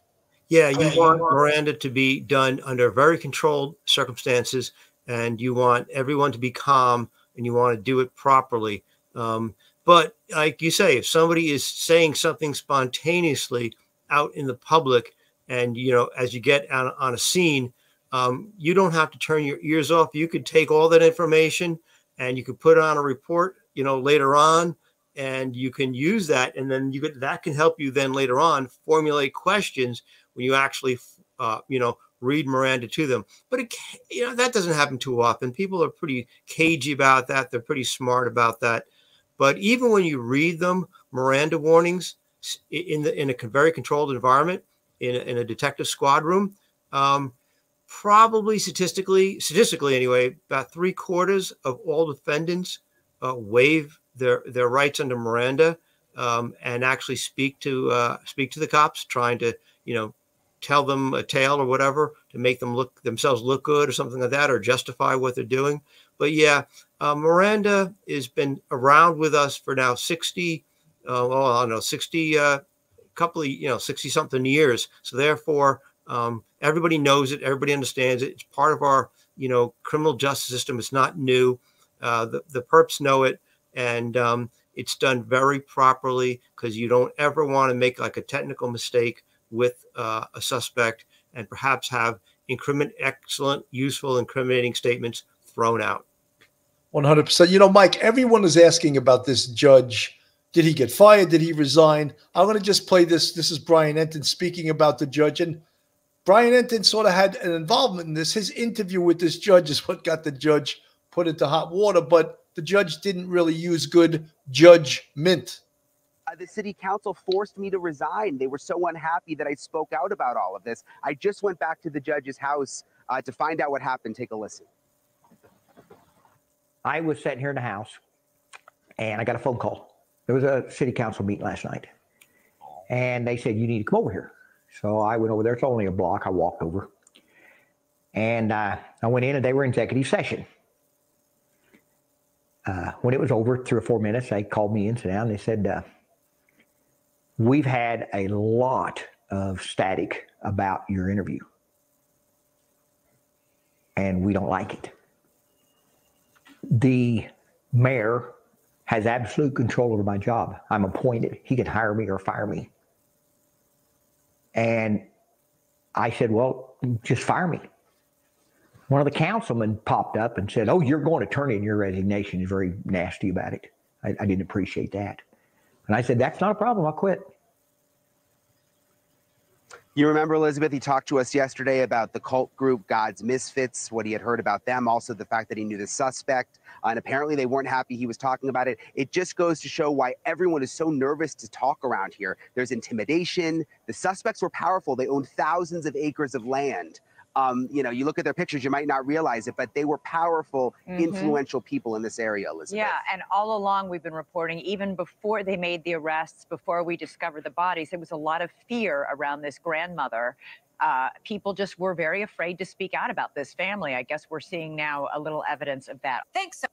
Yeah, you want Miranda to be done under very controlled circumstances, and you want everyone to be calm, and you want to do it properly. Um, but like you say, if somebody is saying something spontaneously out in the public, and you know, as you get on, on a scene, um, you don't have to turn your ears off. You could take all that information and you could put it on a report, you know, later on, and you can use that, and then you could that can help you then later on formulate questions when you actually, uh, you know, read Miranda to them. But it, you know, that doesn't happen too often. People are pretty cagey about that. They're pretty smart about that. But even when you read them, Miranda warnings in the in a very controlled environment, in a, in a detective squad room, um, probably statistically, statistically anyway, about three quarters of all defendants uh, waive their their rights under Miranda um, and actually speak to uh, speak to the cops, trying to you know tell them a tale or whatever to make them look themselves look good or something like that or justify what they're doing. But yeah, uh, Miranda has been around with us for now 60, uh, well, I don't know, 60, uh, couple of, you know, 60 something years. So therefore, um, everybody knows it. Everybody understands it. It's part of our, you know, criminal justice system. It's not new. Uh, the, the perps know it. And um, it's done very properly because you don't ever want to make like a technical mistake with uh, a suspect and perhaps have incriminate, excellent, useful, incriminating statements thrown out. 100%. You know, Mike, everyone is asking about this judge. Did he get fired? Did he resign? I'm going to just play this. This is Brian Entin speaking about the judge. And Brian Entin sort of had an involvement in this. His interview with this judge is what got the judge put into hot water, but the judge didn't really use good judgment. Uh, the city council forced me to resign. They were so unhappy that I spoke out about all of this. I just went back to the judge's house uh, to find out what happened. Take a listen. I was sitting here in the house and I got a phone call. There was a city council meeting last night. And they said, You need to come over here. So I went over there. It's only a block. I walked over. And uh, I went in and they were in executive session. Uh, when it was over, three or four minutes, they called me in, sit down. And they said, uh, We've had a lot of static about your interview. And we don't like it. The mayor has absolute control over my job. I'm appointed. He can hire me or fire me. And I said, Well, just fire me. One of the councilmen popped up and said, Oh, you're going to turn in your resignation. He's very nasty about it. I, I didn't appreciate that. And I said, That's not a problem. I'll quit. You remember, Elizabeth, he talked to us yesterday about the cult group God's Misfits, what he had heard about them, also the fact that he knew the suspect. Uh, and apparently they weren't happy he was talking about it. It just goes to show why everyone is so nervous to talk around here. There's intimidation. The suspects were powerful, they owned thousands of acres of land. Um, you know, you look at their pictures, you might not realize it, but they were powerful, Mhm. influential people in this area, Elizabeth. Yeah, and all along we've been reporting, even before they made the arrests, before we discovered the bodies, there was a lot of fear around this grandmother. Uh, people just were very afraid to speak out about this family. I guess we're seeing now a little evidence of that. Thanks so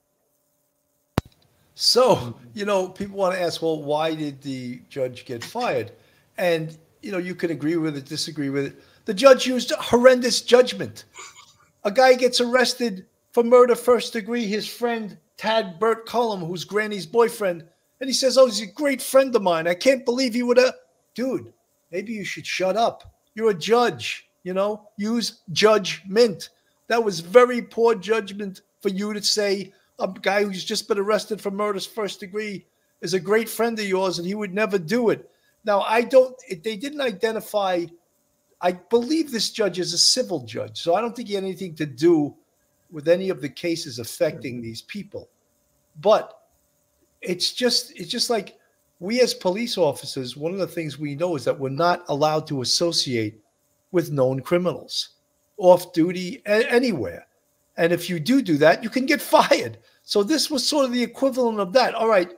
So, you know, people want to ask, well, why did the judge get fired? And, you know, you can agree with it, disagree with it. The judge used horrendous judgment. A guy gets arrested for murder first degree. His friend, Tad Bert Cullum, who's Granny's boyfriend, and he says, Oh, he's a great friend of mine. I can't believe he would have. Dude, maybe you should shut up. You're a judge, you know, use judgment. That was very poor judgment for you to say a guy who's just been arrested for murder's first degree is a great friend of yours and he would never do it. Now, I don't, they didn't identify, I believe this judge is a civil judge. So I don't think he had anything to do with any of the cases affecting these people. But it's just, it's just like we as police officers, one of the things we know is that we're not allowed to associate with known criminals off duty a- anywhere. And if you do do that, you can get fired. So this was sort of the equivalent of that. All right,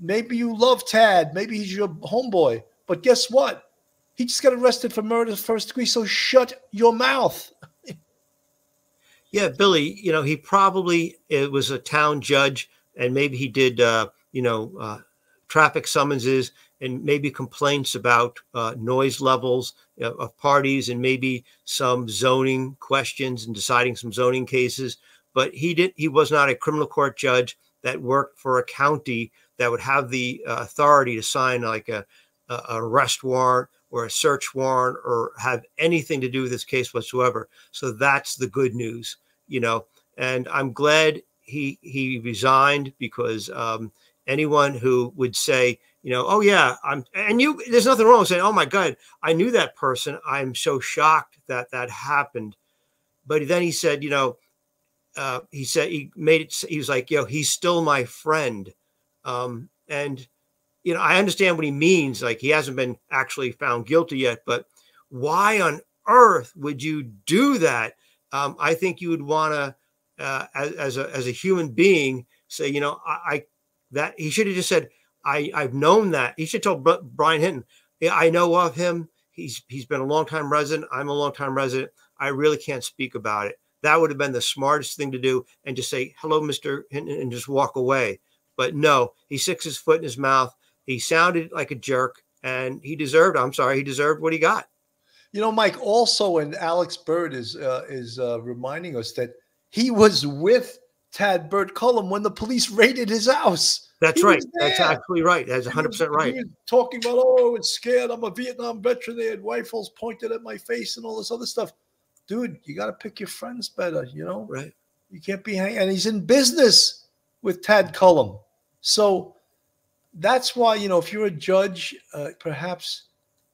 maybe you love Tad, maybe he's your homeboy, but guess what? He just got arrested for murder first degree. So shut your mouth. Yeah, Billy, you know, he probably it was a town judge and maybe he did uh, you know, uh, traffic summonses and maybe complaints about uh, noise levels uh, of parties and maybe some zoning questions and deciding some zoning cases. But he did. He was not a criminal court judge that worked for a county that would have the uh, authority to sign like a, a a arrest warrant or a search warrant or have anything to do with this case whatsoever. So that's the good news, you know. And I'm glad he he resigned because um, anyone who would say, you know, oh yeah, I'm and you there's nothing wrong with saying, oh my God, I knew that person. I'm so shocked that that happened. But then he said, you know, uh, he said he made it. He was like, yo, he's still my friend. Um, and you know, I understand what he means. Like he hasn't been actually found guilty yet, but why on earth would you do that? Um, I think you would want to, uh, as, as a as a human being, say, you know, I, I that he should have just said, I I've known that. He should tell Br- Brian Entin, I know of him. He's he's been a long time resident. I'm a long time resident. I really can't speak about it. That would have been the smartest thing to do, and just say hello, Mister Entin, and just walk away. But no, he sticks his foot in his mouth. He sounded like a jerk, and he deserved. I'm sorry, he deserved what he got. You know, Mike. Also, and Alex Bird is uh, is uh, reminding us that he was with Tad Bert Cullum when the police raided his house. That's He right. That's actually right. That's He 100 was- percent right. Talking about, oh, I was scared. I'm a Vietnam veteran. They had rifles pointed at my face and all this other stuff. Dude, you got to pick your friends better. You know, right? You can't be hanging. And he's in business with Tad Cullum, so that's why you know if you're a judge, uh, perhaps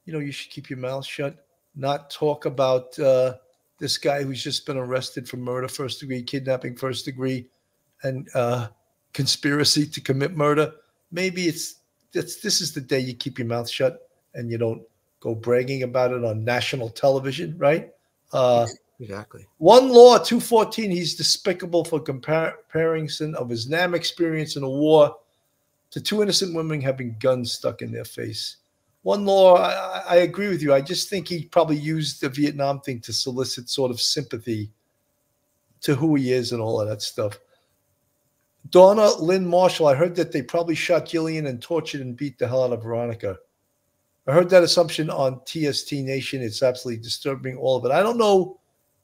you know you should keep your mouth shut, not talk about uh, this guy who's just been arrested for murder first degree, kidnapping first degree, and uh, conspiracy to commit murder. Maybe it's this this is the day you keep your mouth shut and you don't go bragging about it on national television, right? Uh, Exactly. one law 214. He's despicable for compar- comparison of his Nam experience in a war to two innocent women having guns stuck in their face. One law, I, I- agree with you. I just think he probably used the Vietnam thing to solicit sort of sympathy to who he is and all of that stuff. Donna Lynn Marshall, I heard that they probably shot Jilian and tortured and beat the hell out of Veronica. I heard that assumption on TST Nation. It's absolutely disturbing, all of it. I don't know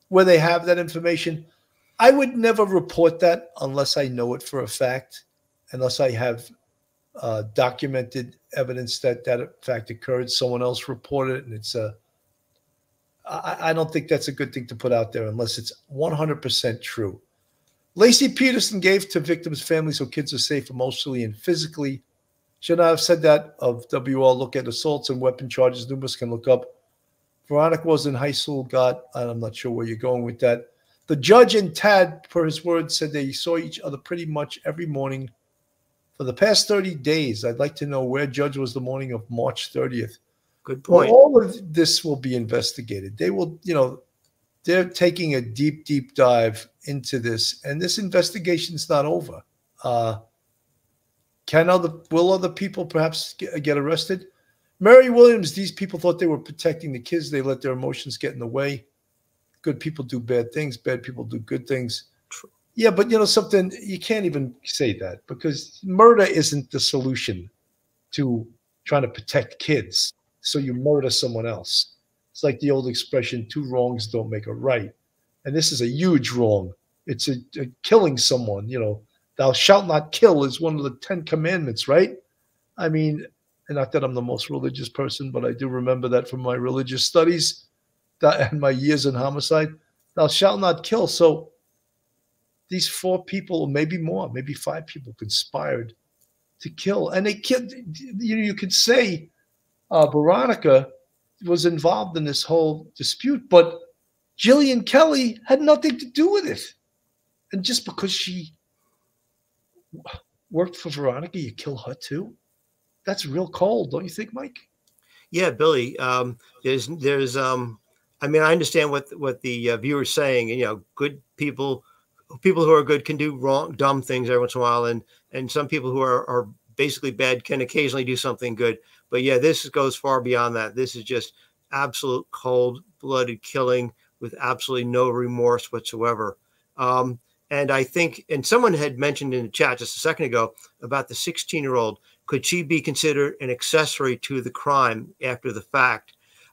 where they have that information. I would never report that unless I know it for a fact, unless I have uh, documented evidence that that fact occurred. Someone else reported it, and it's a. I, I don't think that's a good thing to put out there unless it's 100% true. Lacey Peterson gave to victims' families so kids are safe emotionally and physically. Should not have said that of WR. Look at assaults and weapon charges. Numerous can look up. Veronica was in high school, got, I'm not sure where you're going with that. The judge and Tad, per his word, said they saw each other pretty much every morning for the past 30 days. I'd like to know where Judge was the morning of March 30th. Good Well, point. all of this will be investigated. They will, you know, they're taking a deep, deep dive into this, and this investigation's not over. Uh, can other will other people perhaps get, get arrested? Mary Williams, these people thought they were protecting the kids. They let their emotions get in the way. Good people do bad things. Bad people do good things. Yeah, but you know something, you can't even say that because murder isn't the solution to trying to protect kids. So you murder someone else. It's like the old expression, two wrongs don't make a right. And this is a huge wrong. It's a, a killing someone, you know, thou shalt not kill is one of the 10 commandments, right? I mean, and not that I'm the most religious person, but I do remember that from my religious studies that, and my years in homicide. Thou shalt not kill. So these four people, maybe more, maybe five people conspired to kill. And they killed, you know, you could say uh, Veronica was involved in this whole dispute, but Jilian Kelley had nothing to do with it. And just because she worked for Veronica, you kill her too? That's real cold, don't you think, Mike? Yeah, Billy. Um, there's there's um, I mean, I understand what what the uh, viewer's saying. And, you know, good people, people who are good can do wrong, dumb things every once in a while, and and some people who are are basically bad can occasionally do something good. But yeah, this goes far beyond that. This is just absolute cold blooded killing with absolutely no remorse whatsoever. Um, and I think, and someone had mentioned in the chat just a second ago about the 16 year old. Could she be considered an accessory to the crime after the fact?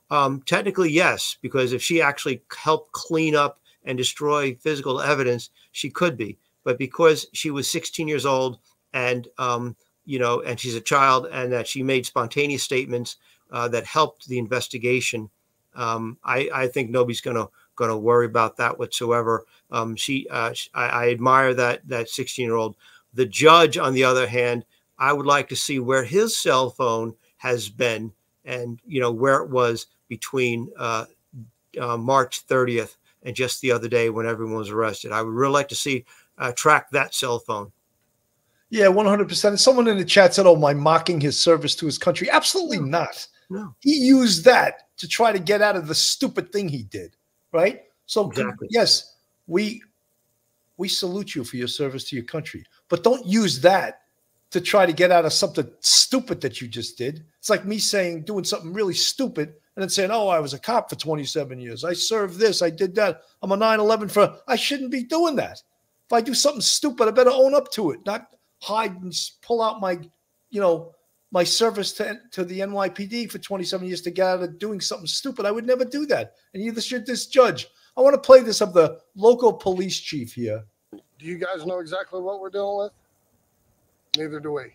Um, technically, yes, because if she actually helped clean up and destroy physical evidence, she could be. But because she was 16 years old and, um, you know, and she's a child and that she made spontaneous statements uh, that helped the investigation, um, I, I think nobody's going to going to worry about that whatsoever. Um, she, uh, sh- I, I admire that that 16 year old. The judge, on the other hand, I would like to see where his cell phone has been, and you know where it was between uh, uh, March 30th and just the other day when everyone was arrested. I would really like to see uh, track that cell phone. Yeah, 100%. Someone in the chat said, Oh, my mocking his service to his country? Absolutely not. No. He used that to try to get out of the stupid thing he did, right? So, Exactly. yes, we we salute you for your service to your country, but don't use that to try to get out of something stupid that you just did. It's like me saying, doing something really stupid and then saying, Oh, I was a cop for 27 years. I served this, I did that. I'm a 9 11 for, I shouldn't be doing that. If I do something stupid, I better own up to it, not hide and pull out my, you know, my service to, to the NYPD for 27 years to get out of doing something stupid. I would never do that. And neither should this judge. I want to play this of the local police chief here. Do you guys know exactly what we're dealing with? Neither do we.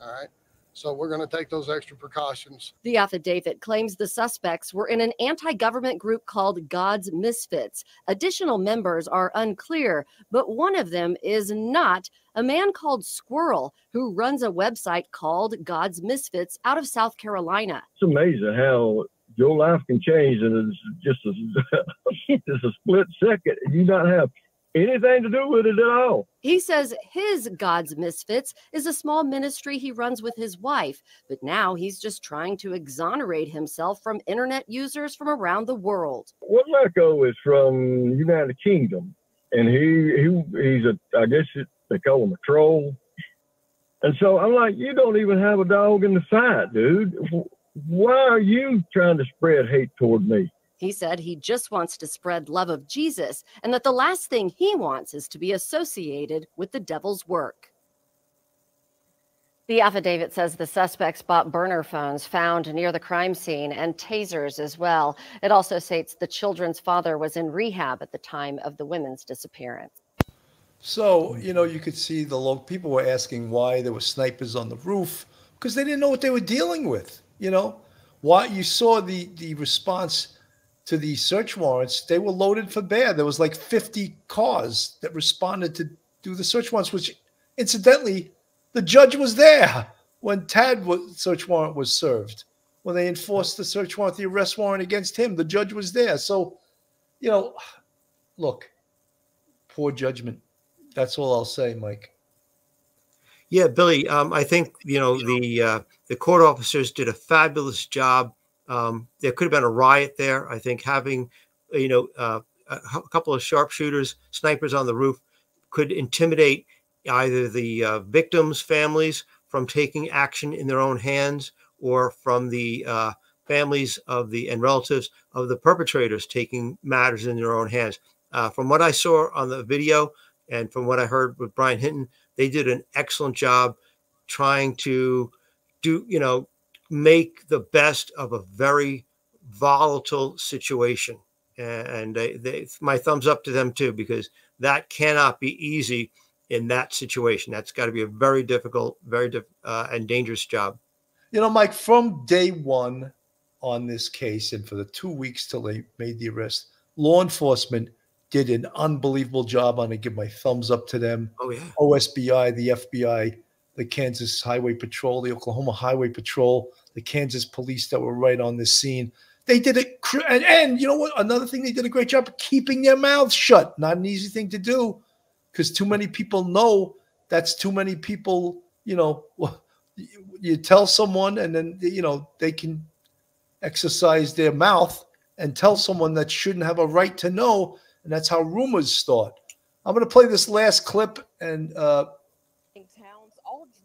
All right. So we're going to take those extra precautions. The affidavit claims the suspects were in an anti government group called God's Misfits. Additional members are unclear, but one of them is not a man called Squirrel who runs a website called God's Misfits out of South Carolina. It's amazing how your life can change in just a, just a split second. and You not have anything to do with it at all. He says his God's Misfits is a small ministry he runs with his wife, but now he's just trying to exonerate himself from internet users from around the world. Well, Lecco is from United Kingdom, and he he he's a I guess it, they call him a troll. And so I'm like, you don't even have a dog in the fight, dude. Why are you trying to spread hate toward me? He said he just wants to spread love of Jesus and that the last thing he wants is to be associated with the devil's work. The affidavit says the suspects bought burner phones found near the crime scene and tasers as well. It also states the children's father was in rehab at the time of the women's disappearance. So, you know, you could see the local people were asking why there were snipers on the roof because they didn't know what they were dealing with. You know, why you saw the the response to the search warrants, they were loaded for bear. There was like 50 cars that responded to do the search warrants, which incidentally, the judge was there when Tad was, search warrant was served. When they enforced the search warrant, the arrest warrant against him, the judge was there. So, you know, look, poor judgment. That's all I'll say, Mike. Yeah, Billy. Um, I think you know the uh, the court officers did a fabulous job um, there could have been a riot there. I think having, you know, uh, a couple of sharpshooters, snipers on the roof could intimidate either the uh, victims' families from taking action in their own hands or from the uh, families of the and relatives of the perpetrators taking matters in their own hands. Uh, from what I saw on the video and from what I heard with Brian Entin, they did an excellent job trying to do, you know, make the best of a very volatile situation. And they, they, my thumbs up to them too, because that cannot be easy in that situation. That's got to be a very difficult, very diff, uh, and dangerous job. You know, Mike, from day one on this case and for the two weeks till they made the arrest, law enforcement did an unbelievable job. Going to give my thumbs up to them. Oh, yeah. OSBI, the FBI, the Kansas Highway Patrol, the Oklahoma Highway Patrol, the Kansas police that were right on the scene. They did it, and, and you know what? Another thing they did a great job of keeping their mouths shut. Not an easy thing to do, because too many people know that's too many people. You know, you tell someone, and then you know they can exercise their mouth and tell someone that shouldn't have a right to know, and that's how rumors start. I'm going to play this last clip, and uh,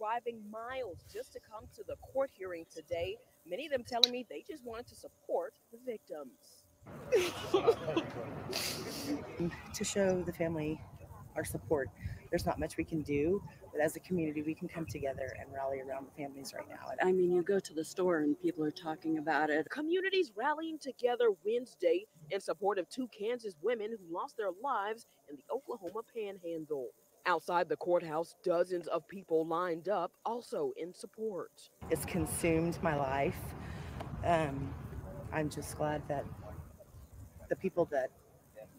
driving miles just to come to the court hearing today. Many of them telling me they just wanted to support the victims. to show the family our support. There's not much we can do, but as a community, we can come together and rally around the families right now. I mean, you go to the store and people are talking about it. Communities rallying together Wednesday in support of two Kansas women who lost their lives in the Oklahoma panhandle. Outside the courthouse, dozens of people lined up, also in support. It's consumed my life. Um, I'm just glad that the people that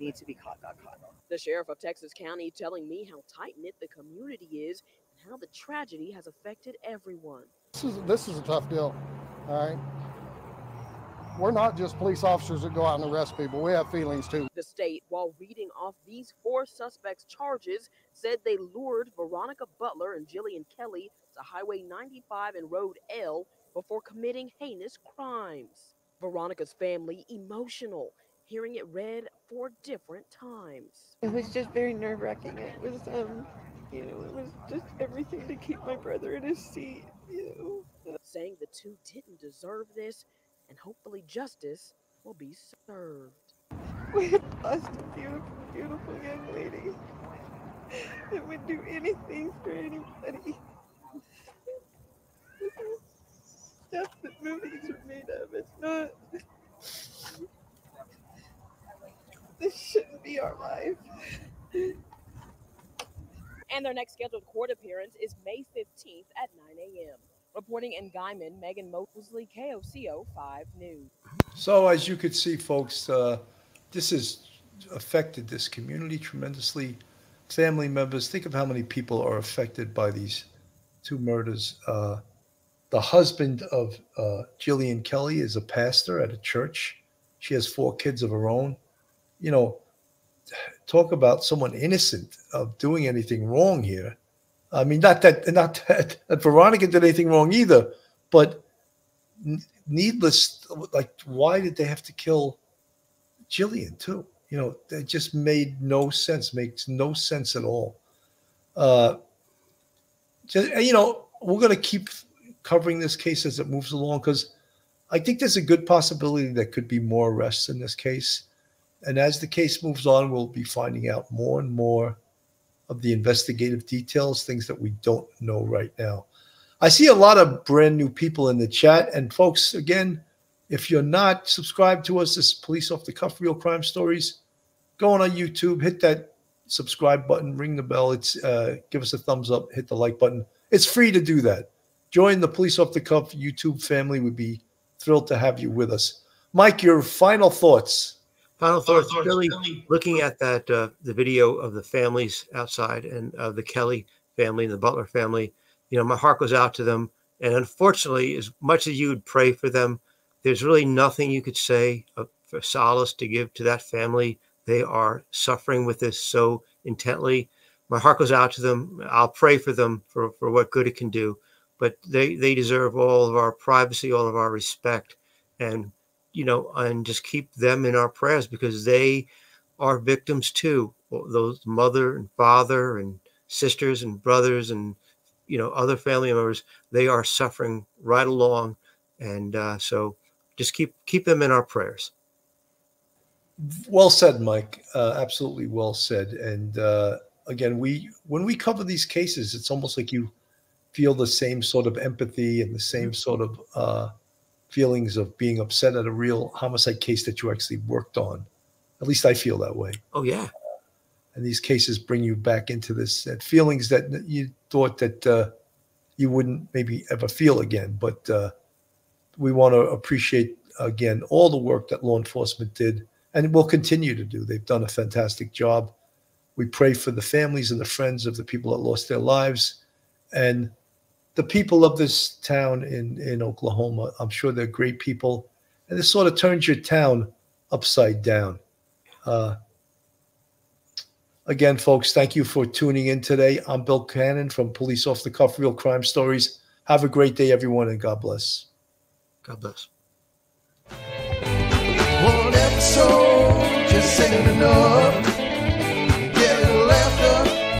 need to be caught got caught. The sheriff of Texas County telling me how tight knit the community is and how the tragedy has affected everyone. This is this is a tough deal. All right we're not just police officers that go out and arrest people. We have feelings too. The state, while reading off these four suspects' charges, said they lured Veronica Butler and Jilian Kelley to Highway 95 and Road L before committing heinous crimes. Veronica's family emotional, hearing it read four different times. It was just very nerve wracking. It was, um, you know, it was just everything to keep my brother in his seat, you know. Saying the two didn't deserve this and hopefully justice will be served. We lost a beautiful, beautiful young lady that would do anything for anybody. Stuff that movies are made of. It's not. This shouldn't be our life. And their next scheduled court appearance is May 15th at 9 a.m. Reporting in Guymon, Megan Mosley, KOCO 5 News. So, as you could see, folks, uh, this has affected this community tremendously. Family members, think of how many people are affected by these two murders. Uh, the husband of uh, Jilian Kelley is a pastor at a church. She has four kids of her own. You know, talk about someone innocent of doing anything wrong here. I mean, not that not that, that Veronica did anything wrong either, but needless. Like, why did they have to kill Jilian too? You know, that just made no sense. Makes no sense at all. Uh, just, you know, we're going to keep covering this case as it moves along because I think there's a good possibility that could be more arrests in this case. And as the case moves on, we'll be finding out more and more of the investigative details, things that we don't know right now. I see a lot of brand new people in the chat. And folks, again, if you're not subscribed to us, this Police Off the Cuff Real Crime Stories, go on, on YouTube, hit that subscribe button, ring the bell. It's uh, give us a thumbs up, hit the like button. It's free to do that. Join the Police Off the Cuff YouTube family. We'd be thrilled to have you with us. Mike, your final thoughts. Final thoughts, Billy. Looking at that, uh, the video of the families outside and of the Kelley family and the Butler family, you know, my heart goes out to them. And unfortunately, as much as you would pray for them, there's really nothing you could say for solace to give to that family. They are suffering with this so intently. My heart goes out to them. I'll pray for them for, for what good it can do. But they, they deserve all of our privacy, all of our respect. And you know, and just keep them in our prayers because they are victims too. Those mother and father and sisters and brothers and you know other family members, they are suffering right along, and uh, so just keep keep them in our prayers. Well said, Mike. Uh, absolutely well said. And uh, again, we when we cover these cases, it's almost like you feel the same sort of empathy and the same sort of uh, feelings of being upset at a real homicide case that you actually worked on. At least I feel that way. Oh yeah. And these cases bring you back into this that feelings that you thought that uh, you wouldn't maybe ever feel again. But uh, we want to appreciate again all the work that law enforcement did and will continue to do. They've done a fantastic job. We pray for the families and the friends of the people that lost their lives. And the people of this town in, in Oklahoma, I'm sure they're great people. And this sort of turns your town upside down. Uh, again, folks, thank you for tuning in today. I'm Bill Cannon from Police Off the Cuff Real Crime Stories. Have a great day, everyone, and God bless. God bless. One episode just ain't enough.